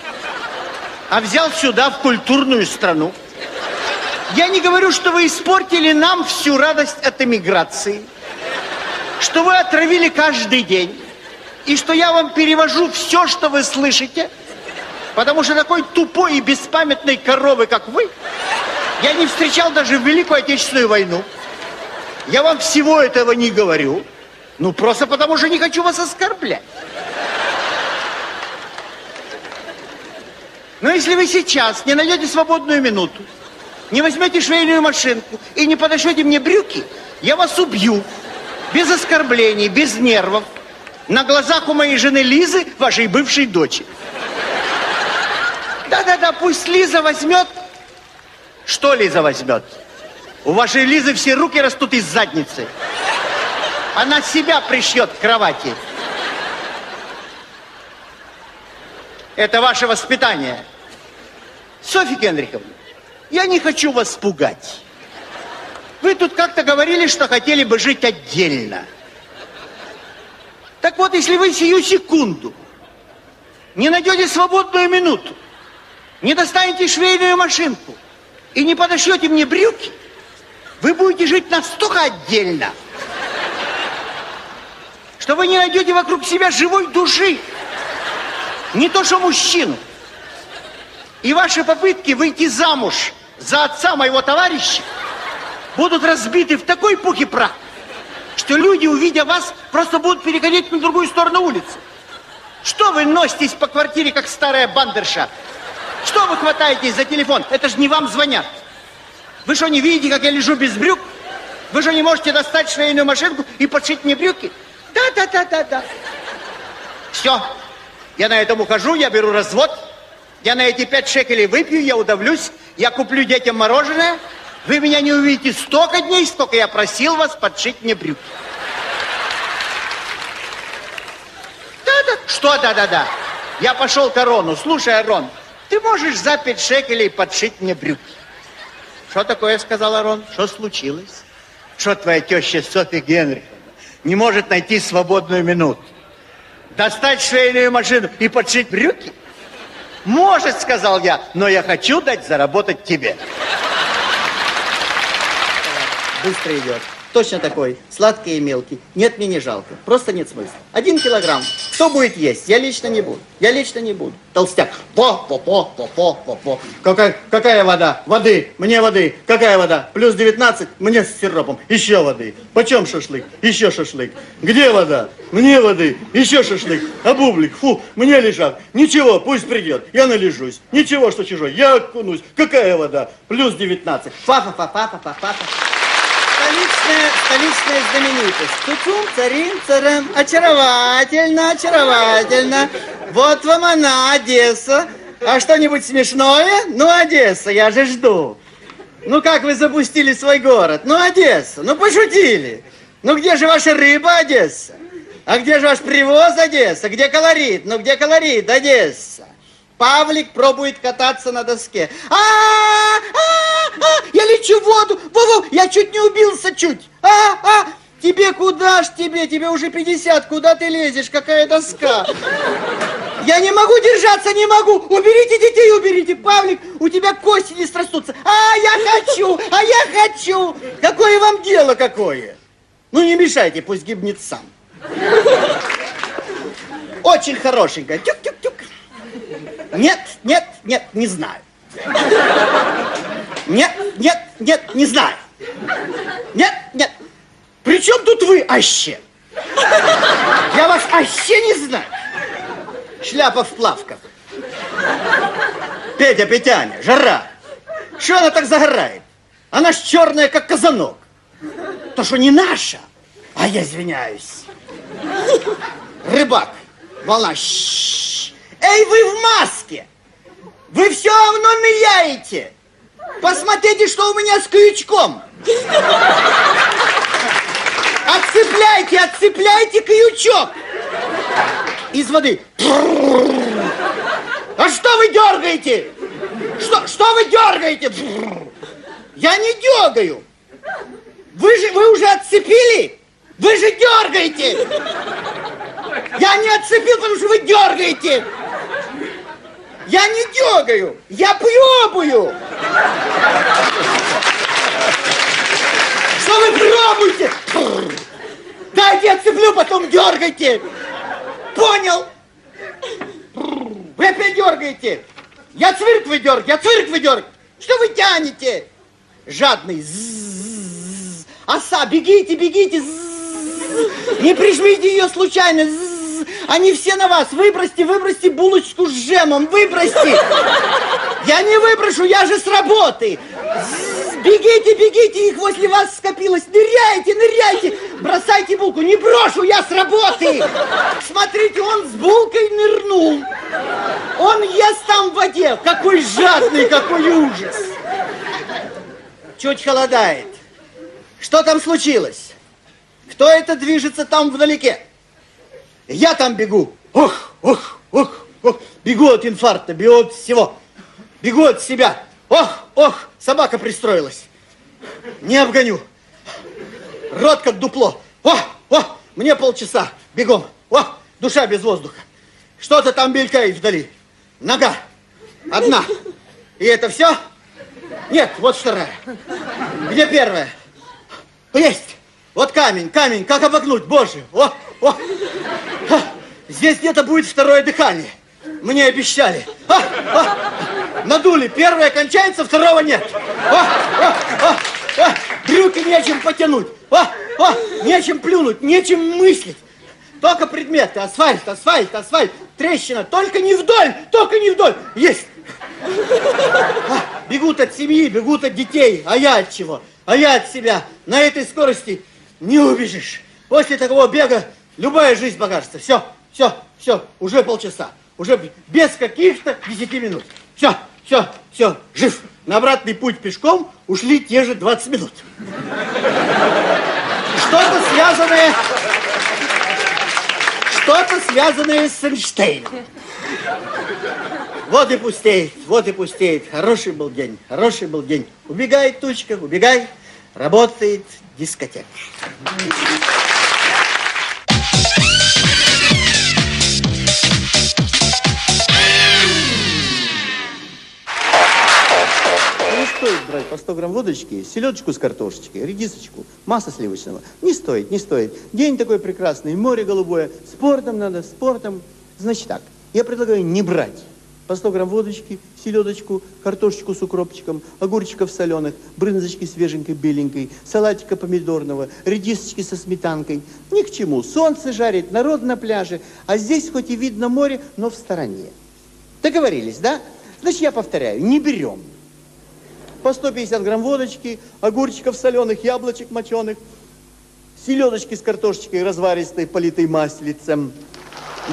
а взял сюда, в культурную страну. Я не говорю, что вы испортили нам всю радость от эмиграции, что вы отравили каждый день, и что я вам перевожу все, что вы слышите, потому что такой тупой и беспамятной коровы, как вы, я не встречал даже в Великую Отечественную войну. Я вам всего этого не говорю, ну просто потому что не хочу вас оскорблять. Но если вы сейчас не найдете свободную минуту, не возьмете швейную машинку и не подошьете мне брюки, я вас убью. Без оскорблений, без нервов. На глазах у моей жены Лизы, вашей бывшей дочери. Да-да-да, пусть Лиза возьмет. Что Лиза возьмет? У вашей Лизы все руки растут из задницы. Она себя пришьет к кровати. Это ваше воспитание. Софья Генриховна, я не хочу вас пугать. Вы тут как-то говорили, что хотели бы жить отдельно. Так вот, если вы сию секунду не найдете свободную минуту, не достанете швейную машинку и не подошьете мне брюки, вы будете жить настолько отдельно, что вы не найдете вокруг себя живой души. Не то что мужчину. И ваши попытки выйти замуж за отца моего товарища будут разбиты в такой пух и прах, что люди, увидя вас, просто будут переходить на другую сторону улицы. Что вы носитесь по квартире, как старая бандерша? Что вы хватаетесь за телефон? Это же не вам звонят. Вы что, не видите, как я лежу без брюк? Вы же не можете достать швейную машинку и подшить мне брюки? Да, да, да, да, да. Все. Я на этом ухожу, я беру развод. Я на эти пять шекелей выпью, я удавлюсь. Я куплю детям мороженое. Вы меня не увидите столько дней, сколько я просил вас подшить мне брюки. Да-да. Что да-да-да? Я пошел к Арону. Слушай, Арон, ты можешь за пять шекелей подшить мне брюки? Что такое, сказал Арон? Что случилось? Что твоя теща Софья Генриховна не может найти свободную минуту? Достать швейную машину и подшить брюки? Может, сказал я, но я хочу дать заработать тебе. Быстро идет. Точно такой, сладкий и мелкий. Нет, мне не жалко. Просто нет смысла. Один килограмм. Кто будет есть? Я лично не буду. Я лично не буду. Толстяк. По, по, по, по, по, по, по. Какая, какая вода? Воды. Мне воды. Какая вода? Плюс 19. Мне с сиропом. Еще воды. Почем шашлык? Еще шашлык. Где вода? Мне воды. Еще шашлык. А бублик? Фу, мне лежак. Ничего, пусть придет. Я належусь. Ничего, что чужой. Я окунусь. Какая вода? Плюс 19. Фа-фа-фа-фа-фа-фа-фа. Столичная, столичная знаменитость. Цуцум, царим, царем. Очаровательно, очаровательно. Вот вам она, Одесса. А что-нибудь смешное? Ну, Одесса, я же жду. Ну, как вы запустили свой город? Ну, Одесса, ну, пошутили. Ну, где же ваша рыба, Одесса? А где же ваш привоз, Одесса? Где колорит? Ну, где колорит, Одесса? Павлик пробует кататься на доске. А, а, а, я лечу в воду. Во-во, я чуть не убился, чуть. А, а, тебе куда ж тебе? Тебе уже 50, куда ты лезешь? Какая доска? Я не могу держаться, не могу. Уберите детей, уберите. Павлик, у тебя кости не срастутся. А, я хочу, а я хочу. Какое вам дело какое? Ну, не мешайте, пусть гибнет сам. Очень хорошенькая. Тюк-тюк-тюк. Нет, нет, нет, не знаю. Нет, нет, нет, не знаю. Нет, нет. При чем тут вы, аще? Я вас аще не знаю. Шляпа в плавках. Петя, Петяня, жара. Что она так загорает? Она ж черная, как казанок. То, что не наша, а я извиняюсь. Рыбак, волна. Щ-щ. Эй, вы в маске! Вы все равно ныряете! Посмотрите, что у меня с крючком! Отцепляйте, отцепляйте крючок! Из воды. А что вы дергаете? Что, что вы дергаете? Я не дергаю. Вы же, вы уже отцепили? Вы же дергаете! Я не отцепил, потому что вы дергаете. Я не дергаю, я пробую. Что вы пробуете? Дайте отцеплю, потом дергайте. Понял? Вы опять дергаете. Я цвирк вы дергаете, я цвирк вы дергаете. Что вы тянете? Жадный. Оса, бегите, бегите. Не прижмите ее случайно. Они все на вас. Выбросьте, выбросьте булочку с джемом. Выбросьте. Я не выброшу, я же с работы. Бегите, бегите, их возле вас скопилось. Ныряйте, ныряйте. Бросайте булку. Не брошу, я с работы. Смотрите, он с булкой нырнул. Он ест там в воде. Какой жадный, какой ужас. Чуть холодает. Что там случилось? Кто это движется там вдалеке? Я там бегу. Ох, ох, ох, ох. Бегу от инфаркта, бегу от всего. Бегу от себя. Ох, ох, собака пристроилась. Не обгоню. Рот как дупло. О, о, мне полчаса. Бегом. О, душа без воздуха. Что-то там мелькает вдали. Нога. Одна. И это все? Нет, вот вторая. Где первая? Есть. Вот камень, камень. Как обогнуть? Боже. О, о. Здесь где-то будет второе дыхание. Мне обещали. А, а. Надули. Первое кончается, второго нет. О, о, о, о. Брюки нечем потянуть. О, о. Нечем плюнуть, нечем мыслить. Только предметы. Асфальт, асфальт, асфальт. Трещина. Только не вдоль, только не вдоль. Есть. А, бегут от семьи, бегут от детей. А я от чего? А я от себя. На этой скорости не убежишь. После такого бега любая жизнь покажется. Все, все, все. Уже полчаса. Уже без каких-то 10 минут. Все, все, все. Жив. На обратный путь пешком ушли те же 20 минут. Что-то связанное... Что-то связанное с Эйнштейном. Вот и пустеет, вот и пустеет. Хороший был день, хороший был день. Убегает тучка, убегай. Работает дискотека. Стоит брать по 100 грамм водочки, селедочку с картошечкой, редисочку, масло сливочного. Не стоит, не стоит. День такой прекрасный, море голубое. Спортом надо, спортом. Значит так, я предлагаю не брать по 100 грамм водочки, селедочку, картошечку с укропчиком, огурчиков соленых, брынзочки свеженькой, беленькой, салатика помидорного, редисочки со сметанкой. Ни к чему. Солнце жарит, народ на пляже, а здесь хоть и видно море, но в стороне. Договорились, да? Значит, я повторяю, не берем. По 150 грамм водочки, огурчиков соленых, яблочек моченых, селедочки с картошечкой разваристой, политой маслицем.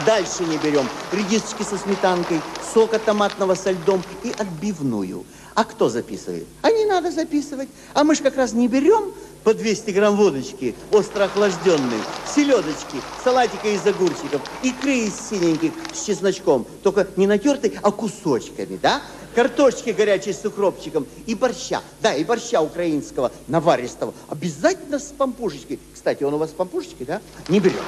Дальше не берем редисочки со сметанкой, сока томатного со льдом и отбивную. А кто записывает? А не надо записывать. А мы же как раз не берем по 200 грамм водочки, остро охлажденной, селедочки, салатика из огурчиков, икры из синеньких с чесночком, только не натертой, а кусочками, да? Картошки горячей с укропчиком и борща, да, и борща украинского, наваристого, обязательно с пампушечкой. Кстати, он у вас с пампушечкой, да? Не берем.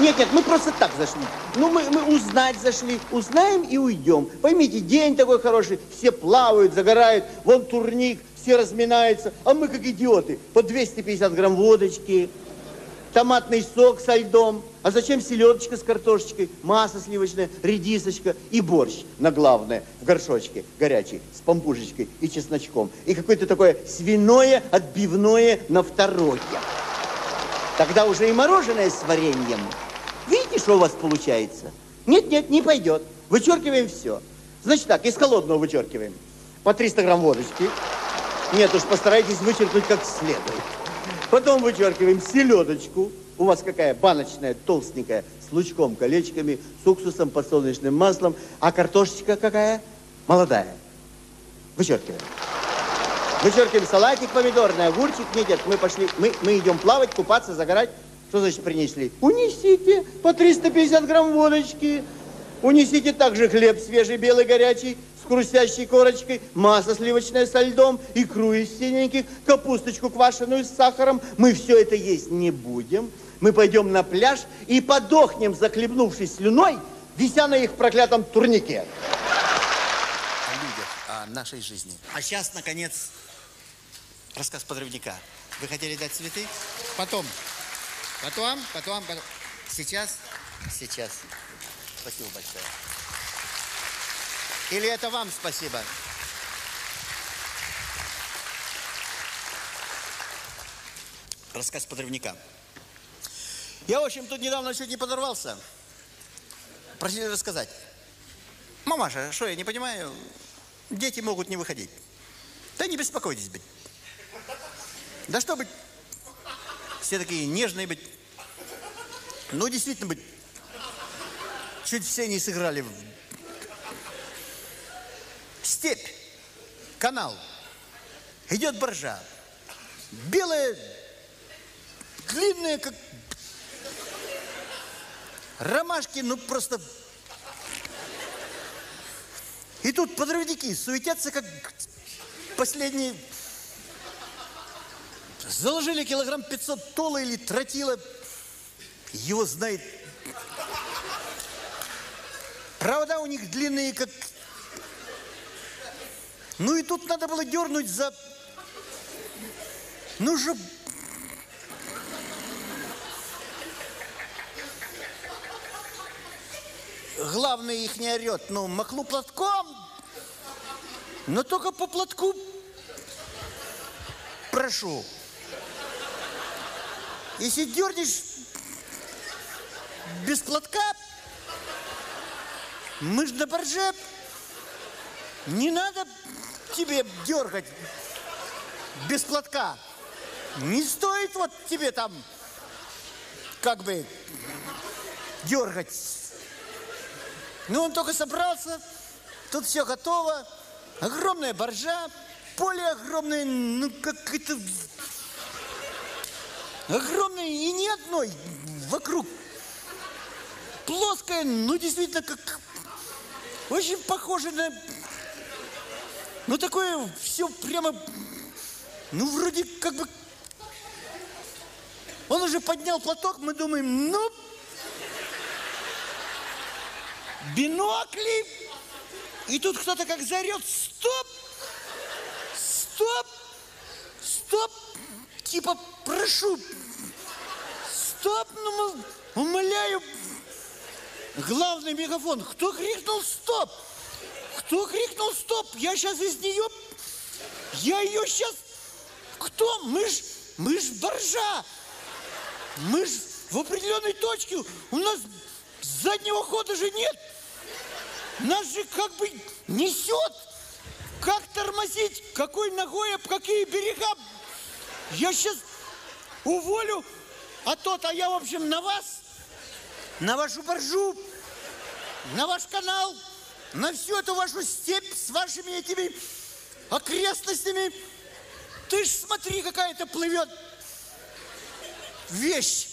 Нет, нет, мы просто так зашли. Ну, мы, мы узнать зашли. Узнаем и уйдем. Поймите, день такой хороший. Все плавают, загорают. Вон турник, все разминаются. А мы, как идиоты, по 250 грамм водочки, томатный сок со льдом. А зачем селедочка с картошечкой, масло сливочное, редисочка и борщ на главное в горшочке горячий с пампушечкой и чесночком. И какое-то такое свиное отбивное на второе. Тогда уже и мороженое с вареньем. Видите, что у вас получается? Нет, нет, не пойдет. Вычеркиваем все. Значит так, из холодного вычеркиваем. По 300 грамм водочки. Нет уж, постарайтесь вычеркнуть как следует. Потом вычеркиваем селедочку. У вас какая? Баночная, толстенькая, с лучком, колечками, с уксусом, подсолнечным маслом. А картошечка какая? Молодая. Вычеркиваем. Вычеркиваем салатик помидорный, огурчик. Нет, мы пошли, мы, мы идем плавать, купаться, загорать. Что значит принесли? Унесите по 350 грамм водочки. Унесите также хлеб свежий, белый, горячий, с хрустящей корочкой, масло сливочное со льдом, икру из синеньких, капусточку квашеную с сахаром. Мы все это есть не будем. Мы пойдем на пляж и подохнем, захлебнувшись слюной, вися на их проклятом турнике. О людях, о нашей жизни. А сейчас, наконец, рассказ подрывника. Вы хотели дать цветы? Потом. Потом, потом, потом. Сейчас? Сейчас. Спасибо большое. Или это вам спасибо? Рассказ подрывника. Я, в общем, тут недавно чуть не подорвался. Просили рассказать. Мамаша, что, я не понимаю, дети могут не выходить. Да не беспокойтесь быть. Да что быть, все такие нежные быть. Ну, действительно быть. Чуть все не сыграли в... Степь, канал, идет боржа. Белая, длинная, как... Ромашки, ну просто... И тут подрывники суетятся, как последние... Заложили килограмм 500 тола или тротила. Его знает. Провода у них длинные, как... Ну и тут надо было дернуть за... Ну же... Главный их не орет, ну, махлу платком, но только по платку прошу. Если дернешь без платка, мы ж на борже. Не надо тебе дергать без платка. Не стоит вот тебе там как бы дергать. Ну, он только собрался, тут все готово. Огромная боржа, поле огромное, ну, как это... Огромное и ни одной вокруг. Плоская, ну, действительно, как... Очень похоже на... Ну, такое все прямо... Ну, вроде как бы... Он уже поднял платок, мы думаем, ну... Бинокли. И тут кто-то как заорет, стоп! Стоп! Стоп! Типа, прошу, стоп, ну, мол, умоляю. Главный мегафон. Кто крикнул стоп? Кто крикнул стоп? Я сейчас из нее... Я ее сейчас... Кто? Мы ж... Мы ж боржа. Мы ж в определенной точке. У нас заднего хода же нет. Нас же как бы несет. Как тормозить? Какой ногой, об какие берега? Я сейчас уволю, а тот, а я, в общем, на вас, на вашу боржу, на ваш канал, на всю эту вашу степь с вашими этими окрестностями. Ты ж смотри, какая-то плывет вещь.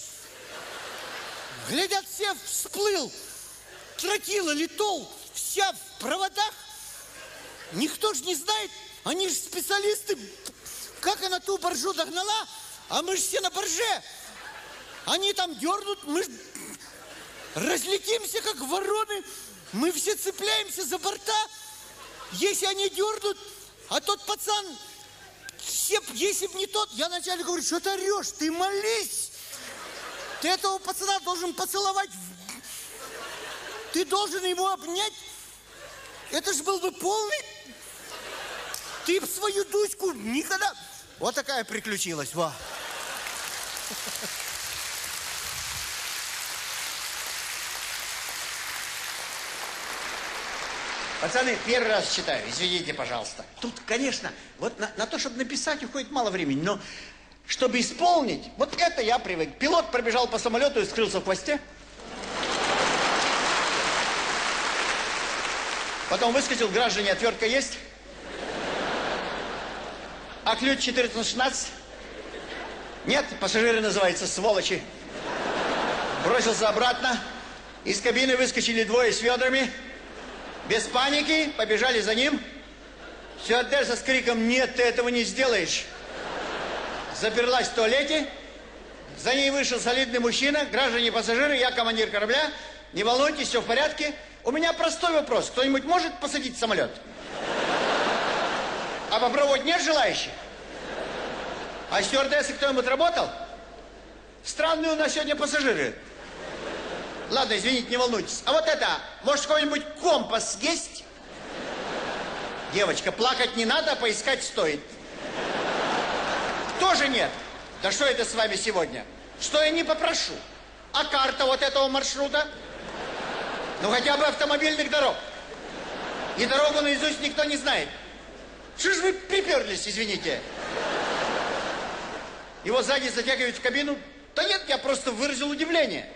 Глядят, все всплыл. Тротила, литол, вся в проводах. Никто ж не знает, они же специалисты, как она ту боржу догнала, а мы же все на борже. Они там дернут, мы ж разлетимся, как вороны. Мы все цепляемся за борта. Если они дернут, а тот пацан, если б не тот, я вначале говорю, что ты орешь, ты молись. Ты этого пацана должен поцеловать. в- Ты должен его обнять. Это ж был бы полный... Ты б свою Дуську никогда... Вот такая приключилась, во. Пацаны, первый раз читаю, извините, пожалуйста. Тут, конечно, вот на, на то, чтобы написать, уходит мало времени, но чтобы исполнить, вот это я привык. Пилот пробежал по самолету и скрылся в хвосте. Потом выскочил, граждане, отвертка есть? А ключ 1416? Нет, пассажиры называются сволочи. Бросился обратно. Из кабины выскочили двое с ведрами. Без паники побежали за ним. Стюардесса с криком «Нет, ты этого не сделаешь!» Заперлась в туалете, За ней вышел солидный мужчина, граждане пассажиры, я командир корабля. Не волнуйтесь, все в порядке. У меня простой вопрос. Кто-нибудь может посадить самолет? А попробовать нет желающих? А стюардессы кто-нибудь работал? Странные у нас сегодня пассажиры. Ладно, извините, не волнуйтесь. А вот это, может, какой-нибудь компас есть? Девочка, плакать не надо, а поискать стоит. Тоже нет. Да что это с вами сегодня? Что я не попрошу? А карта вот этого маршрута? Ну, хотя бы автомобильных дорог. И дорогу наизусть никто не знает. Что ж вы приперлись, извините? Его сзади затягивают в кабину. Да нет, я просто выразил удивление.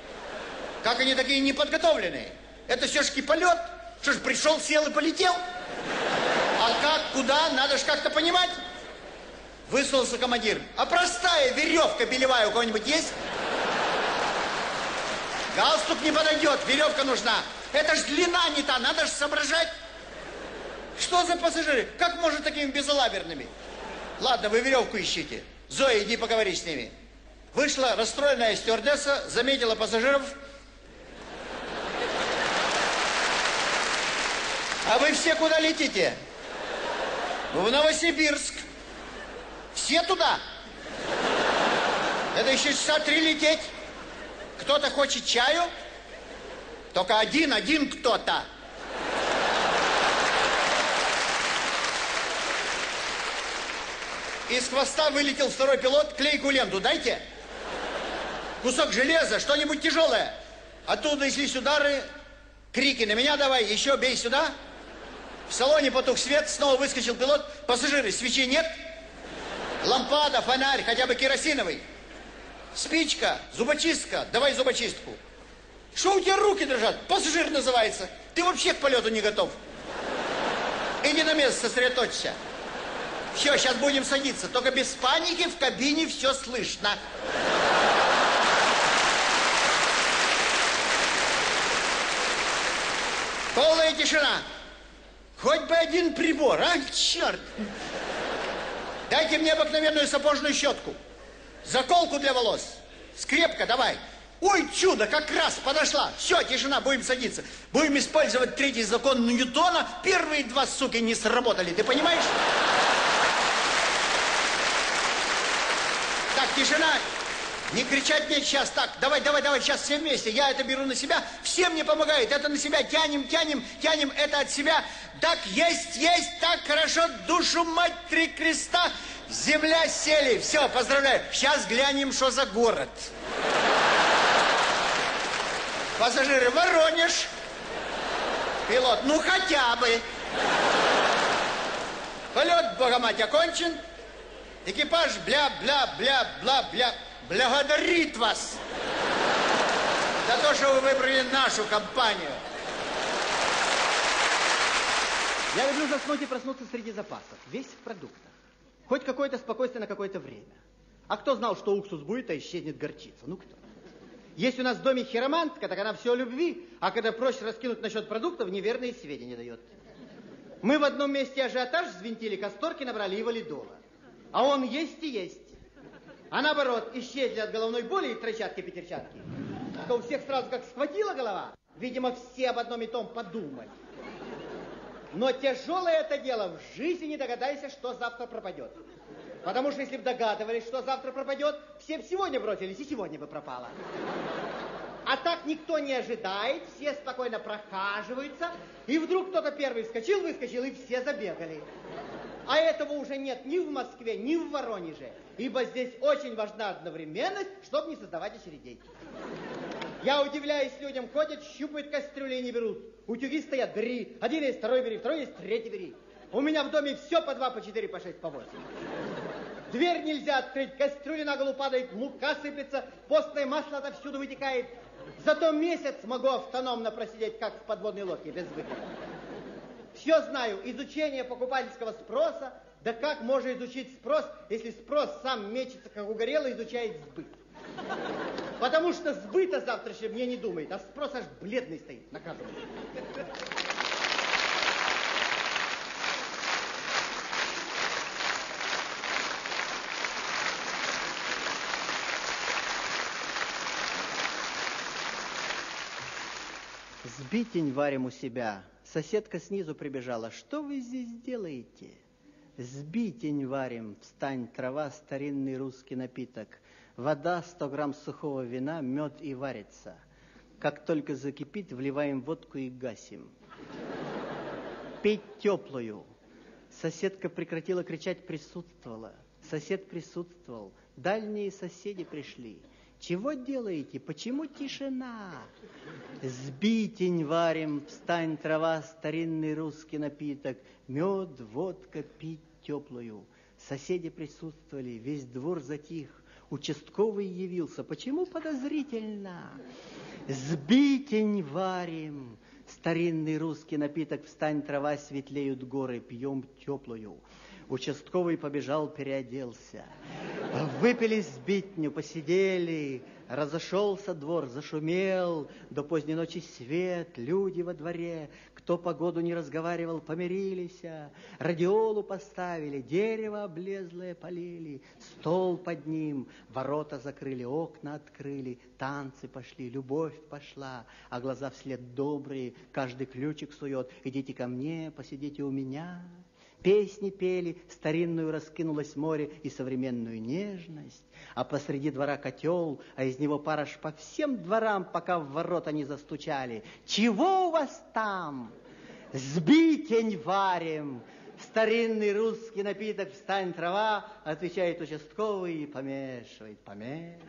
Как они такие неподготовленные? Это все-таки полет. Что ж, пришел, сел и полетел? А как, куда, надо же как-то понимать. Высунулся командир. А простая веревка белевая у кого-нибудь есть? Галстук не подойдет, веревка нужна. Это ж длина не та, надо же соображать. Что за пассажиры? Как можно такими безалаберными? Ладно, вы веревку ищите. Зоя, иди поговори с ними. Вышла расстроенная стюардесса, заметила пассажиров. А вы все куда летите? В Новосибирск. Все туда? Это еще часа три лететь. Кто-то хочет чаю? Только один, один кто-то. Из хвоста вылетел второй пилот. Клейкую ленту дайте. Кусок железа, что-нибудь тяжелое. Оттуда неслись удары. Крики на меня давай, еще бей сюда. В салоне потух свет, снова выскочил пилот. Пассажиры, свечи нет? Лампада, фонарь, хотя бы керосиновый. Спичка, зубочистка, давай зубочистку. Что у тебя руки дрожат? Пассажир называется. Ты вообще к полету не готов. Иди на место, сосредоточься. Все, сейчас будем садиться. Только без паники, в кабине все слышно. Полная тишина. Хоть бы один прибор, а? Черт. Дайте мне обыкновенную сапожную щетку. Заколку для волос. Скрепка давай. Ой, чудо, как раз подошла. Все, тишина, будем садиться. Будем использовать третий закон Ньютона. Первые два, суки, не сработали, ты понимаешь? Так, тишина. Не кричать мне сейчас. Так, давай, давай, давай, сейчас все вместе. Я это беру на себя. Все мне помогают. Это на себя тянем, тянем, тянем. Это от себя. Так, есть, есть, так, хорошо. Душу мать три креста. Земля сели. Все, поздравляю. Сейчас глянем, что за город. Пассажиры, Воронеж. Пилот, ну хотя бы. Полет, богомать, окончен. Экипаж бля-бля-бля-бля-бля благодарит вас за то, что вы выбрали нашу компанию. Я люблю заснуть и проснуться среди запасов. Весь в продуктах. Хоть какое-то спокойствие на какое-то время. А кто знал, что уксус будет, а исчезнет горчица? Ну кто? Есть у нас в доме хиромантка, так она все о любви, а когда проще раскинуть насчет продуктов, неверные сведения дает. Мы в одном месте ажиотаж взвинтили, касторки набрали и валидола. А он есть и есть. А наоборот, исчезли от головной боли и тройчатки-пятерчатки. То у всех сразу как схватила голова. Видимо, все об одном и том подумали. Но тяжелое это дело, в жизни не догадайся, что завтра пропадет. Потому что если бы догадывались, что завтра пропадет, все бы сегодня бросились, и сегодня бы пропало. А так никто не ожидает, все спокойно прохаживаются, и вдруг кто-то первый вскочил, выскочил, и все забегали. А этого уже нет ни в Москве, ни в Воронеже, ибо здесь очень важна одновременность, чтобы не создавать очередей. Я удивляюсь людям, ходят, щупают кастрюли и не берут. Утюги стоят, бери. Один есть, второй бери, второй есть, третий бери. У меня в доме все по два, по четыре, по шесть, по восемь. Дверь нельзя открыть, кастрюли на голову падает, мука сыплется, постное масло отовсюду вытекает. Зато месяц могу автономно просидеть, как в подводной лодке, без выхода все знаю, изучение покупательского спроса. Да как можно изучить спрос, если спрос сам мечется, как угорело, изучает сбыт? Потому что сбыта завтрашнего мне не думает, а спрос аж бледный стоит на каждом. Сбитень варим у себя, Соседка снизу прибежала. Что вы здесь делаете? Сбитень варим. Встань, трава, старинный русский напиток. Вода, 100 грамм сухого вина, мед и варится. Как только закипит, вливаем водку и гасим. Пить теплую. Соседка прекратила кричать, присутствовала. Сосед присутствовал. Дальние соседи пришли. Чего делаете? Почему тишина? Сбитень варим, встань, трава, старинный русский напиток. Мед, водка, пить теплую. Соседи присутствовали, весь двор затих. Участковый явился. Почему подозрительно? Сбитень варим, старинный русский напиток. Встань, трава, светлеют горы, пьем теплую. Участковый побежал, переоделся. Выпили сбитню, посидели, разошелся двор, зашумел, до поздней ночи свет, люди во дворе, кто погоду не разговаривал, помирились, радиолу поставили, дерево облезлое полили, стол под ним, ворота закрыли, окна открыли, танцы пошли, любовь пошла, а глаза вслед добрые, каждый ключик сует, идите ко мне, посидите у меня. Песни пели, старинную раскинулось море и современную нежность, а посреди двора котел, а из него параш по всем дворам, пока в ворота не застучали. Чего у вас там? Сбитень варим, старинный русский напиток «Встань, трава», отвечает участковый и помешивает, помешивает.